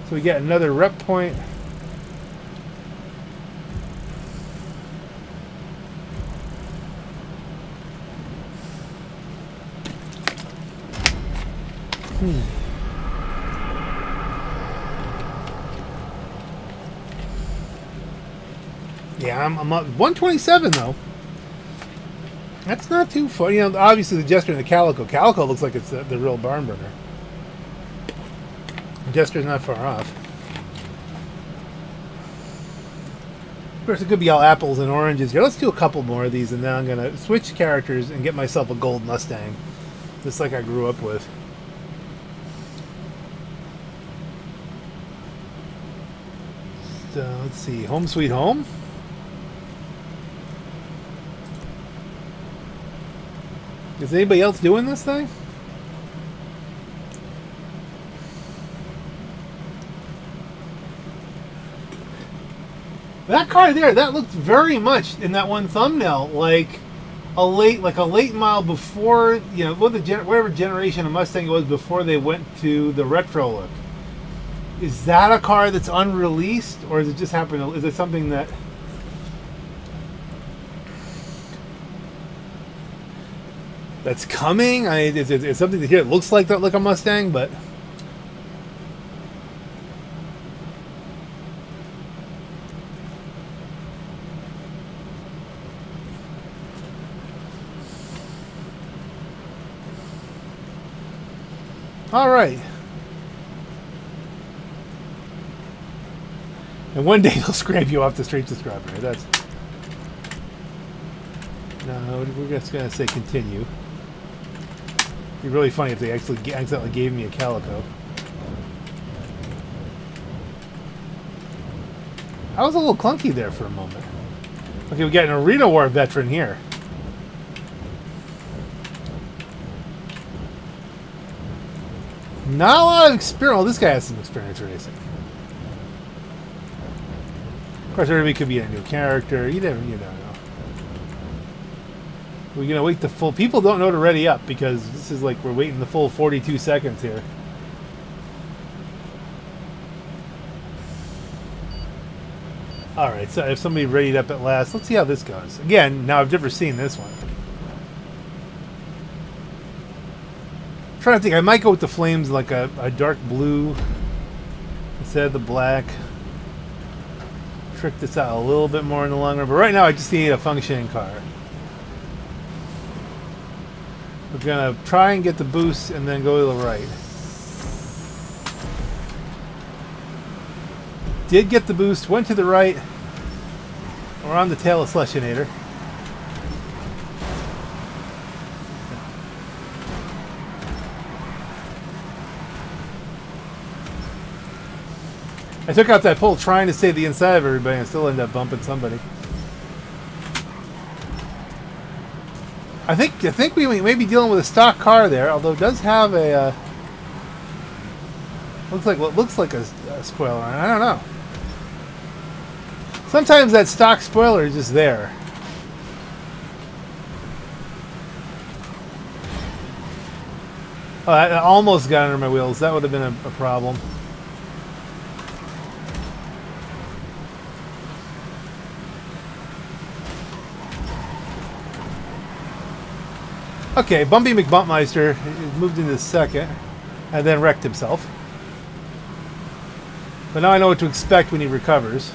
So we get another rep point. Hmm. Yeah, I'm, I'm up 127 though. That's not too far. You know, obviously the Jester and the Calico. Calico looks like it's the, the real barn burner. Jester's not far off. Of course, it could be all apples and oranges here. Let's do a couple more of these, and then I'm going to switch characters and get myself a gold Mustang. Just like I grew up with. So, let's see. Home Sweet Home. Is anybody else doing this thing? That car there, that looked very much in that one thumbnail like a late, like a late mile before, you know, what the gen- whatever generation of Mustang it was before they went to the retro look. Is that a car that's unreleased, or is it just happened? is it something that? that's coming. I it's, it's something to hear. It looks like that, like a Mustang, but all right. And one day they'll scrape you off the streets of Strawberry. That's no, we're just gonna say continue. It'd be really funny if they actually accidentally gave me a calico. I was a little clunky there for a moment. Okay, we got an arena war veteran here. Not a lot of experience. Well, this guy has some experience racing. Of course, everybody could be a new character. You never, you know. We're gonna wait the full. People don't know to ready up because this is like we're waiting the full 42 seconds here. All right, so if somebody readied up at last, let's see how this goes. Again, now I've never seen this one. Trying to think, I might go with the flames like a, a dark blue instead of the black. Trick this out a little bit more in the long run, but right now I just need a functioning car. We're gonna try and get the boost and then go to the right. Did get the boost, went to the right. We're on the tail of Slushinator. I took out that pole trying to save the inside of everybody and still end up bumping somebody. I think I think we may be dealing with a stock car there, although it does have a uh, looks like what looks like a, a spoiler. I don't know. Sometimes that stock spoiler is just there. Oh, I almost got under my wheels. That would have been a, a problem. Okay, Bumpy McBumpmeister moved into second and then wrecked himself. But now I know what to expect when he recovers.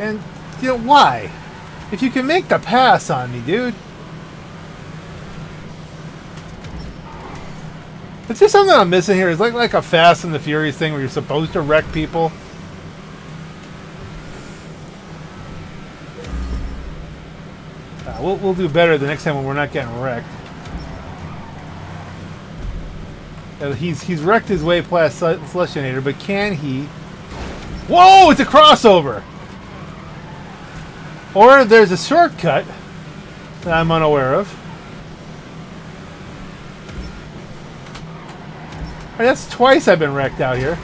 And, you know, why? If you can make the pass on me, dude. Is there something I'm missing here? Is like like a Fast and the Furious thing where you're supposed to wreck people? Uh, we'll, we'll do better the next time when we're not getting wrecked. Uh, he's he's wrecked his way past Sl- Slushinator, but can he? Whoa! It's a crossover. Or there's a shortcut that I'm unaware of. That's twice I've been wrecked out here.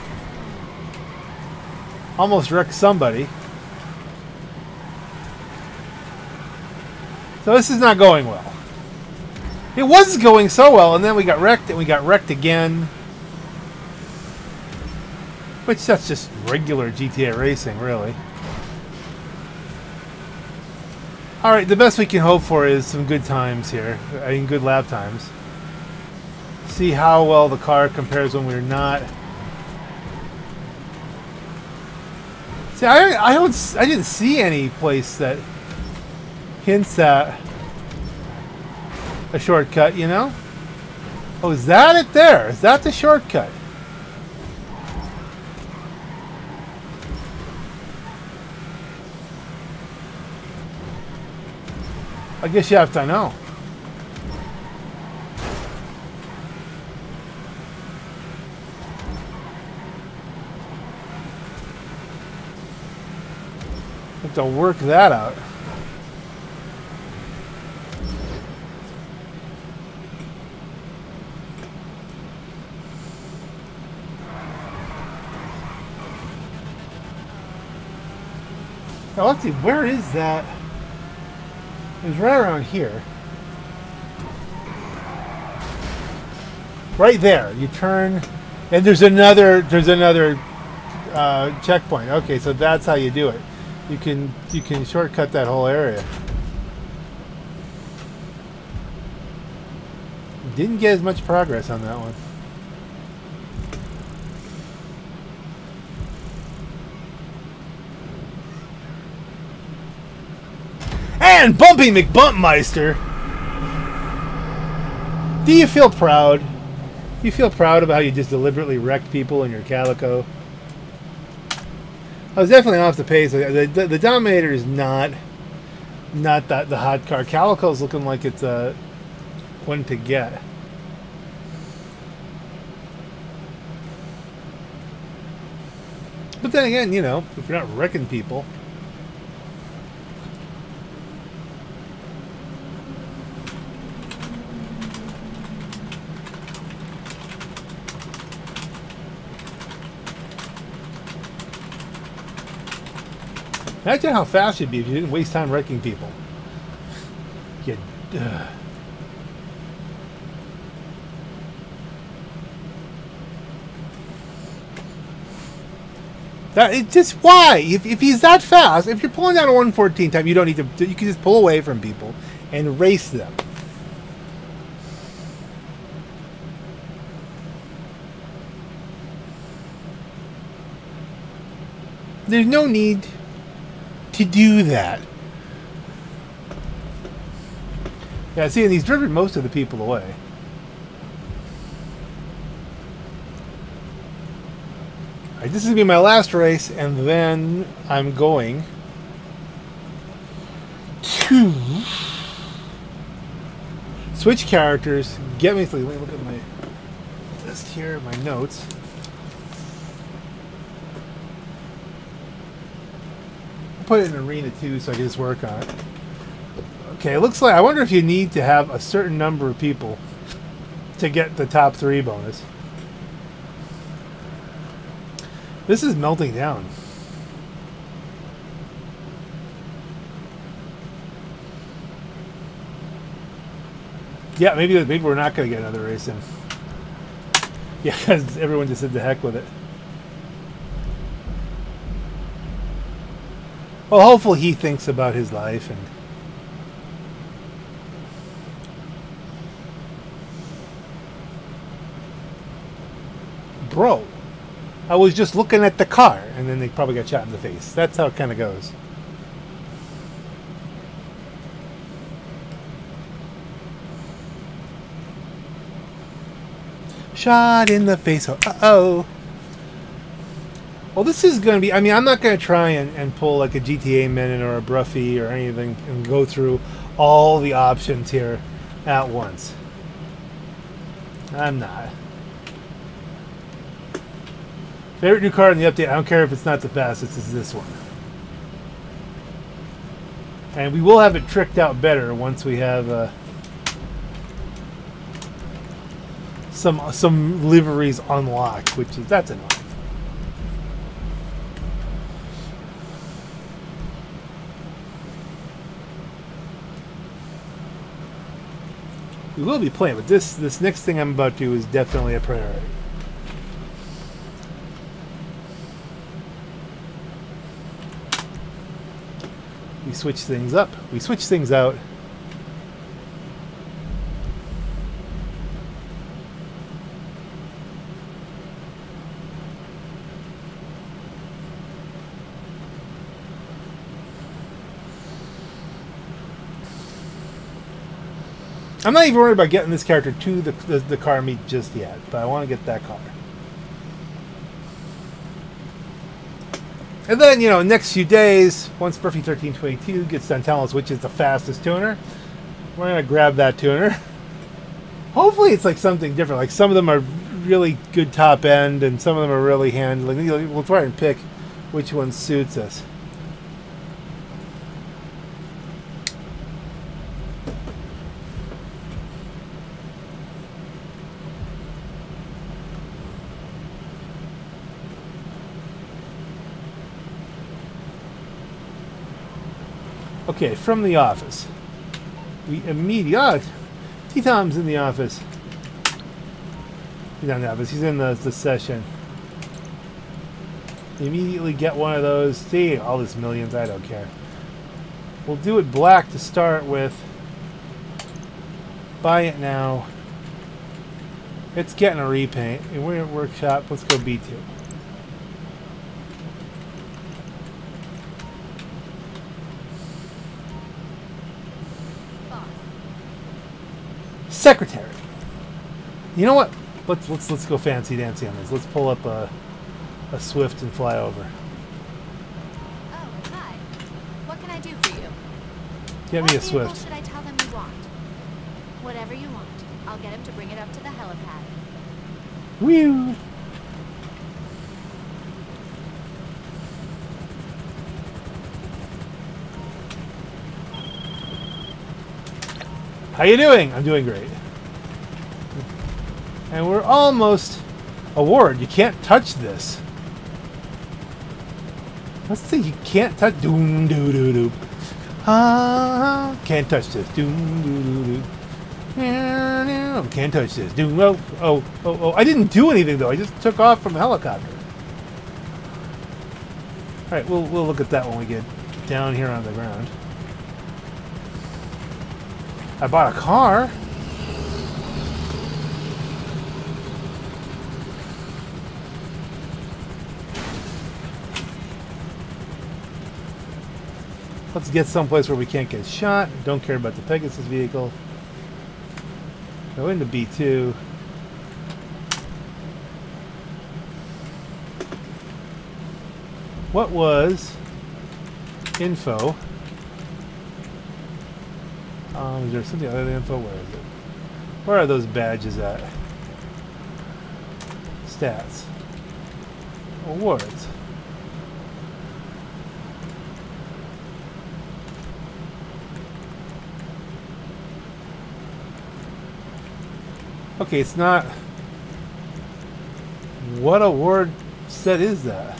Almost wrecked somebody. So this is not going well. It was going so well, and then we got wrecked, and we got wrecked again. Which that's just regular GTA racing, really. Alright, the best we can hope for is some good times here. I mean, good lap times. See how well the car compares when we're not. See, I, I don't, I didn't see any place that hints at a shortcut, you know? Oh, is that it there? Is that the shortcut? I guess you have to know. Have to work that out. Now let's see, where is that? It was right around here. Right there. You turn And there's another there's another uh, checkpoint. Okay, so that's how you do it. You can you can shortcut that whole area. Didn't get as much progress on that one. And Bumpy McBumpmeister. Do you feel proud? You feel proud about how you just deliberately wrecked people in your Calico? I was definitely off the pace. The, the, the Dominator is not not that the hot car. Calico's looking like it's a one to get. But then again, you know, if you're not wrecking people. Imagine how fast you'd be if you didn't waste time wrecking people. You, uh. That it just why if, if he's that fast, if you're pulling down a 114 time, you don't need to. You can just pull away from people and race them. There's no need to do that. Yeah, see, and he's driven most of the people away. Alright, this is going to be my last race, and then I'm going to switch characters, get me, let me look at my list here, my notes. Put it in arena too so I can just work on it. Okay, it looks like I wonder if you need to have a certain number of people to get the top three bonus. This is melting down. Yeah, maybe maybe we're not going to get another race in. Yeah, because everyone just said the heck with it. Well, hopefully he thinks about his life and bro, I was just looking at the car, and then they probably got shot in the face. That's how it kind of goes. Shot in the face. Uh oh. Well, this is going to be. I mean, I'm not going to try and, and pull like a GTA Minute or a Broughy or anything and go through all the options here at once. I'm not. Favorite new car in the update. I don't care if it's not the fastest. It's this one. And we will have it tricked out better once we have uh, some some liveries unlocked, which is that's annoying. We will be playing, but this this next thing I'm about to do is definitely a priority. We switch things up. We switch things out. I'm not even worried about getting this character to the, the, the car meet just yet, but I want to get that car. And then, you know, next few days, once Broughy 1322 gets done telling us which is the fastest tuner, we're going to grab that tuner. Hopefully it's like something different. Like some of them are really good top end and some of them are really handling. We'll try and pick which one suits us. Okay, from the office. We immediately... Ah, T-Tom's in the office. He's not Nevis. He's in the, the session. Immediately get one of those. See, all this millions. I don't care. We'll do it black to start with. Buy it now. It's getting a repaint. We're at workshop. Let's go B2. Secretary. You know what? Let's let's let's go fancy dancy on this. Let's pull up a a Swift and fly over. Oh, hi. What can I do for you? Get what me a Swift. should I tell them you want? Whatever you want. I'll get him to bring it up to the helipad. Whew. How you doing? I'm doing great. And we're almost award. You can't touch this. Let's see. You can't touch. Doom doo doo doo. Ah, can't touch this. Doom doo doo doo. Can't touch this. Doom. Oh, oh, oh, oh. I didn't do anything though. I just took off from the helicopter. All right, we'll we'll look at that when we get down here on the ground. I bought a car. Let's get someplace where we can't get shot. Don't care about the Pegasus vehicle. Go into B2. What was info? Um, is there something other than info? Where is it? Where are those badges at? Stats. Awards. Okay, it's not. What award set is that?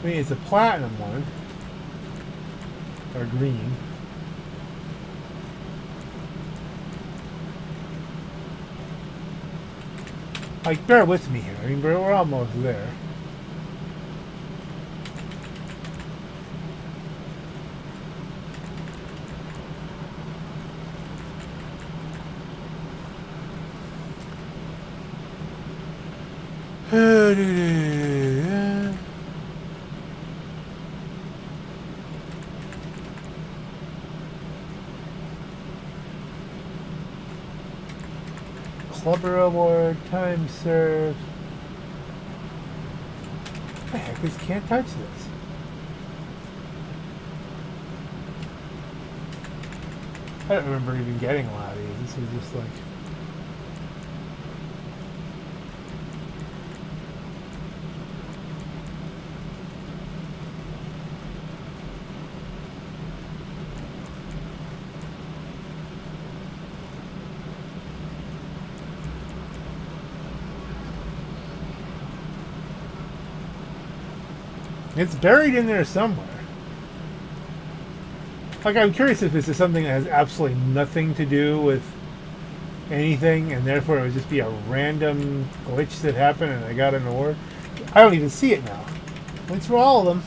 I mean, it's a platinum one. Or green. Like, bear with me here. I mean, we're, almost there. Clubber Award, time served. What the heck? This can't touch this. I don't remember even getting a lot of these. This is just like. It's buried in there somewhere. Like, I'm curious if this is something that has absolutely nothing to do with anything, and therefore it would just be a random glitch that happened and I got an award. I don't even see it now. Went through all of them.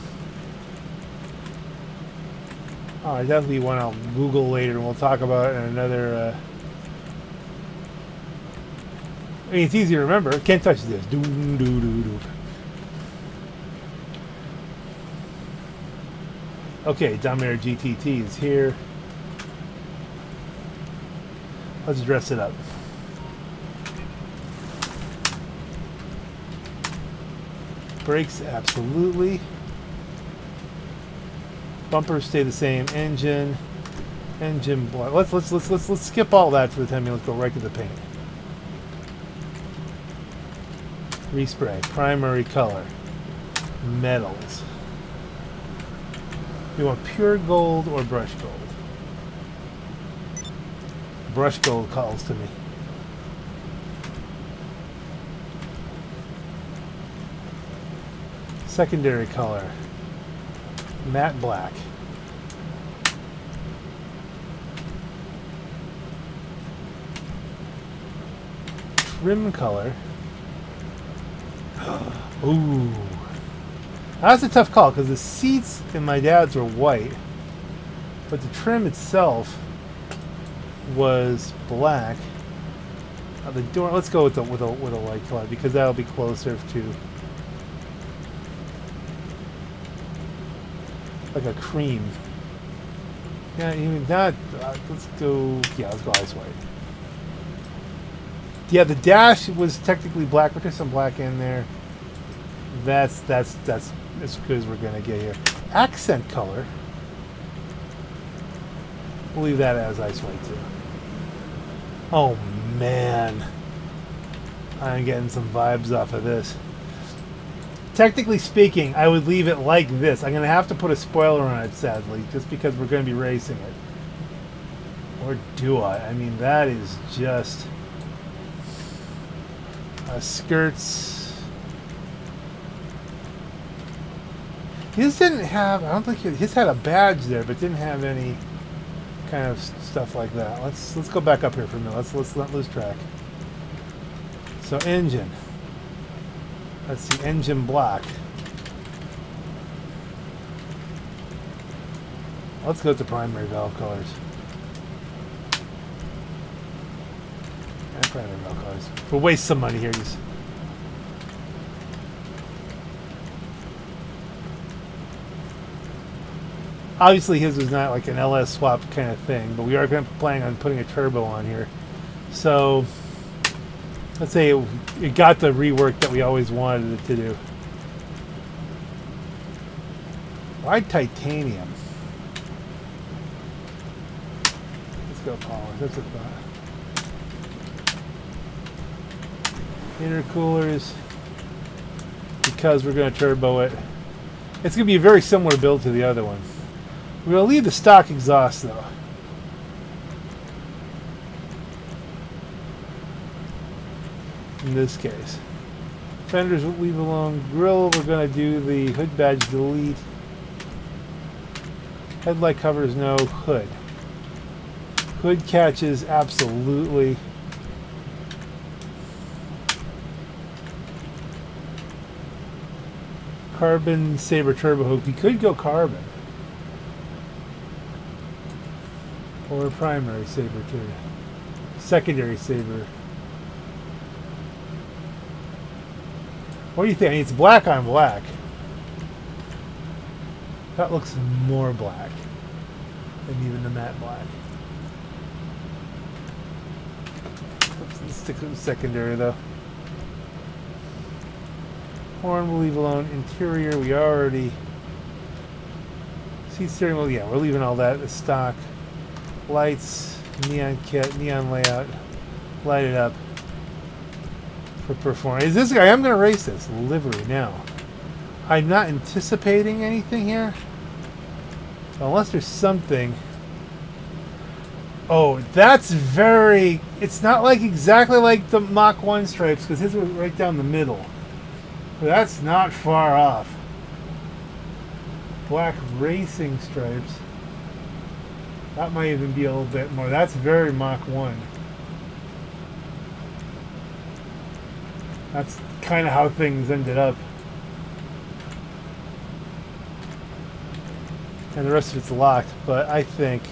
Oh, that'll be one I'll Google later and we'll talk about it in another. Uh... I mean, it's easy to remember. Can't touch this. Doom, doo, doo, doo. Okay, Dominator GTT is here. Let's dress it up. Brakes, absolutely. Bumpers stay the same. Engine, engine block. Let's let's let's let's let's skip all that for the time being. Let's go right to the paint. Respray, primary color, metals. You want pure gold or brush gold? Brush gold calls to me. Secondary color. Matte black. Trim color. Ooh. That's a tough call because the seats in my dad's were white, but the trim itself was black. Uh, the door. Let's go with the with a with a white color because that'll be closer to like a cream. Yeah, even that. Uh, let's go. Yeah, let's go ice white. Yeah, the dash was technically black, but there's some black in there. That's that's that's as good as we're gonna get here. Accent color. We'll leave that as ice white too. Oh man. I'm getting some vibes off of this. Technically speaking, I would leave it like this. I'm going to have to put a spoiler on it, sadly, just because we're going to be racing it. Or do I? I mean, that is just... Uh, skirts... His didn't have... I don't think his had a badge there, but didn't have any kind of stuff like that. Let's let's go back up here for a minute. Let's let's not lose track. So engine. That's the engine block. Let's go to primary valve colors. Yeah, primary valve colors. We'll waste some money here. Just obviously his was not like an LS swap kind of thing, but we are going to plan on putting a turbo on here. So let's say it, it got the rework that we always wanted it to do. Why titanium? Let's go power. That's a thought. Intercoolers, because we're going to turbo it. It's going to be a very similar build to the other one. We're going to leave the stock exhaust though. In this case. Fenders leave alone. Grill, we're going to do the hood badge delete. Headlight covers, no. Hood. Hood catches, absolutely. Carbon Saber Turbo Hook. We could go carbon. Or primary saber too. Secondary saber. What do you think? I mean, it's black on black. That looks more black than even the matte black. Let's stick with secondary though. Horn we'll leave alone. Interior we already. Seat steering wheel, yeah, we're leaving all that stock lights, neon kit, neon layout, light it up for performance. Is this guy? I'm going to race this livery now. I'm not anticipating anything here, unless there's something. Oh, that's very. It's not like exactly like the Mach 1 stripes because his was right down the middle. But that's not far off. Black racing stripes. That might even be a little bit more. That's very Mach 1. That's kind of how things ended up. And the rest of it's locked, but I think...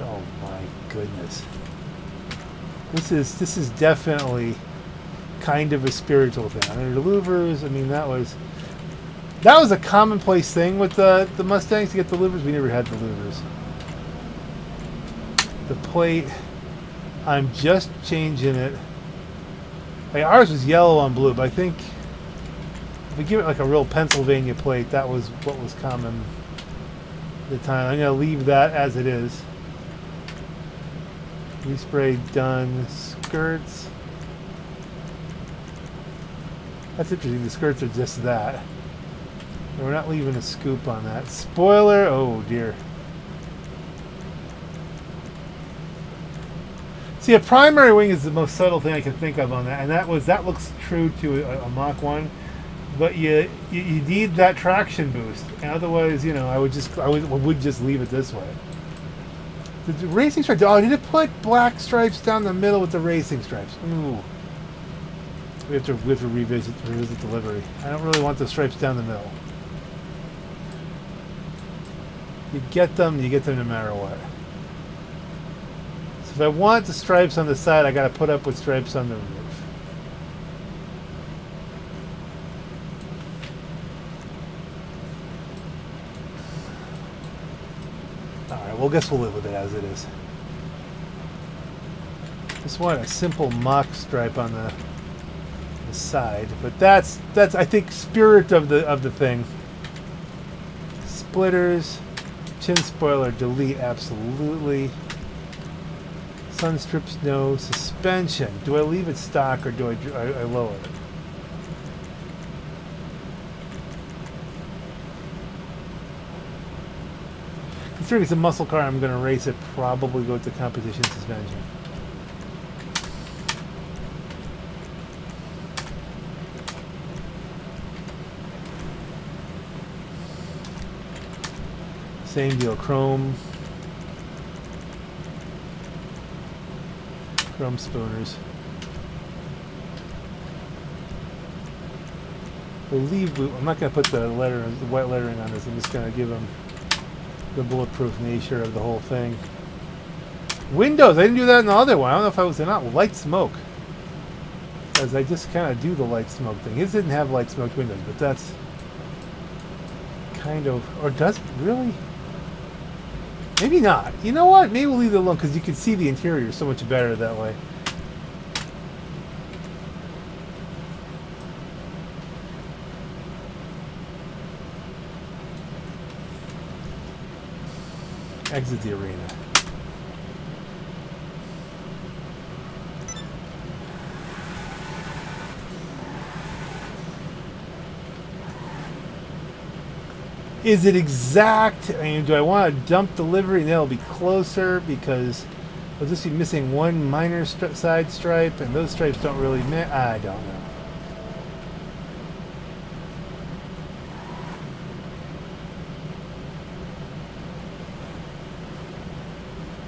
Oh my goodness. This is this is definitely kind of a spiritual thing. Under the louvers, I mean that was that was a commonplace thing with the, the Mustangs to get the louvers. We never had the louvers. The plate, I'm just changing it. Like ours was yellow on blue, but I think if we give it like a real Pennsylvania plate, that was what was common at the time. I'm going to leave that as it is. Respray done. Skirts. That's interesting. The skirts are just that. We're not leaving a scoop on that. Spoiler! Oh dear. See, a primary wing is the most subtle thing I can think of on that, and that was that looks true to a, a Mach One, but you, you you need that traction boost, and otherwise, you know, I would just I would, would just leave it this way. The, the racing stripes. Oh, I need to put black stripes down the middle with the racing stripes. Ooh. We have to we have to revisit revisit delivery. I don't really want the stripes down the middle. You get them, you get them no matter what. So if I want the stripes on the side, I got to put up with stripes on the roof. Alright, well, guess we'll live with it as it is. Just want a simple mock stripe on the, the side, but that's that's I think spirit of the of the thing. Splitters, chin spoiler, delete absolutely. Sun strips, no. Suspension. Do I leave it stock or do I, I, I lower it? Considering it's a muscle car, I'm going to race it. Probably go the competition suspension. Same deal, chrome. Chrome spooners. Believe I'm not going to put the letter, the white lettering on this. I'm just going to give them the bulletproof nature of the whole thing. Windows. I didn't do that in the other one. I don't know if I was or not. Light smoke. Because I just kind of do the light smoke thing. His didn't have light smoked windows, but that's kind of, or does really? Maybe not. You know what? Maybe we'll leave it alone because you can see the interior so much better that way. Exit the arena. Is it exact? I mean, do I want to dump delivery and that'll be closer because I'll just be missing one minor stri side stripe and those stripes don't really match? I don't know.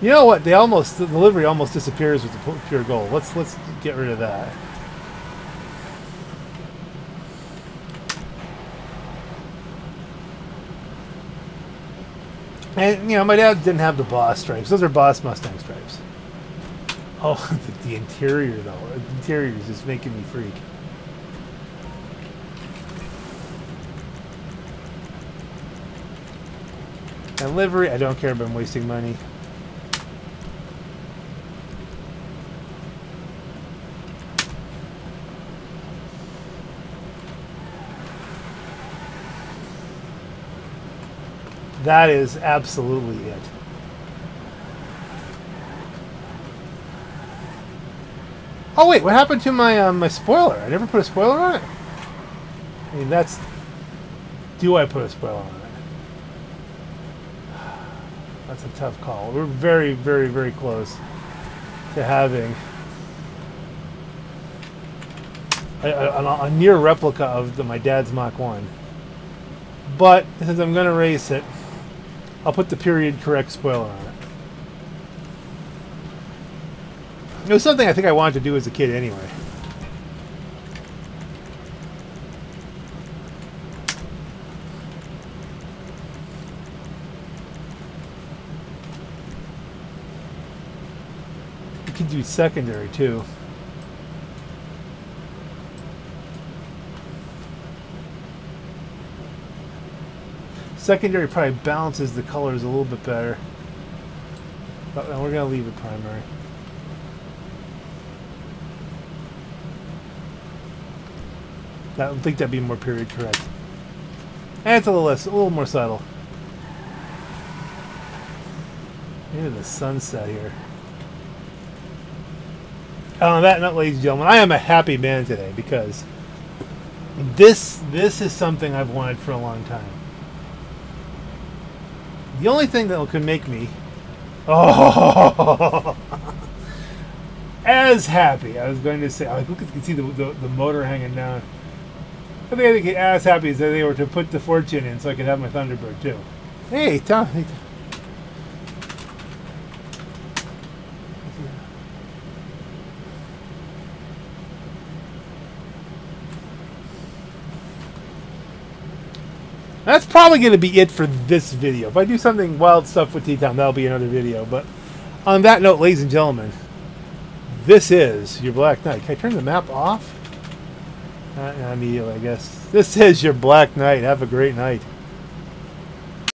You know what? They almost the delivery almost disappears with the pure gold. Let's let's get rid of that. And, you know, my dad didn't have the Boss stripes. Those are Boss Mustang stripes. Oh, the, the interior, though. The interior is just making me freak. And livery, I don't care about wasting money. That is absolutely it. Oh wait, what happened to my um, my spoiler? I never put a spoiler on it. I mean, that's. Do I put a spoiler on it? That's a tough call. We're very, very, very close to having a, a, a near replica of the, my dad's Mach 1. But since I'm going to race it, I'll put the period correct spoiler on it. It was something I think I wanted to do as a kid anyway. You can do secondary too. Secondary probably balances the colors a little bit better. Oh, but we're going to leave it primary. I think that'd be more period correct. And it's a little less, a little more subtle. Into the sunset here. Oh, On that note, ladies and gentlemen, I am a happy man today because this this is something I've wanted for a long time. The only thing that could make me... Oh! as happy. I was going to say, like, look, you can see the, the, the motor hanging down. I think I think as happy as they were to put the fortune in so I could have my Thunderbird too. Hey, Tom. Hey, Tom. That's probably going to be it for this video. If I do something wild stuff with T-Town, that'll be another video. But on that note, ladies and gentlemen, this is your Black Knight. Can I turn the map off? Uh, immediately, I guess. This is your Black Knight. Have a great night.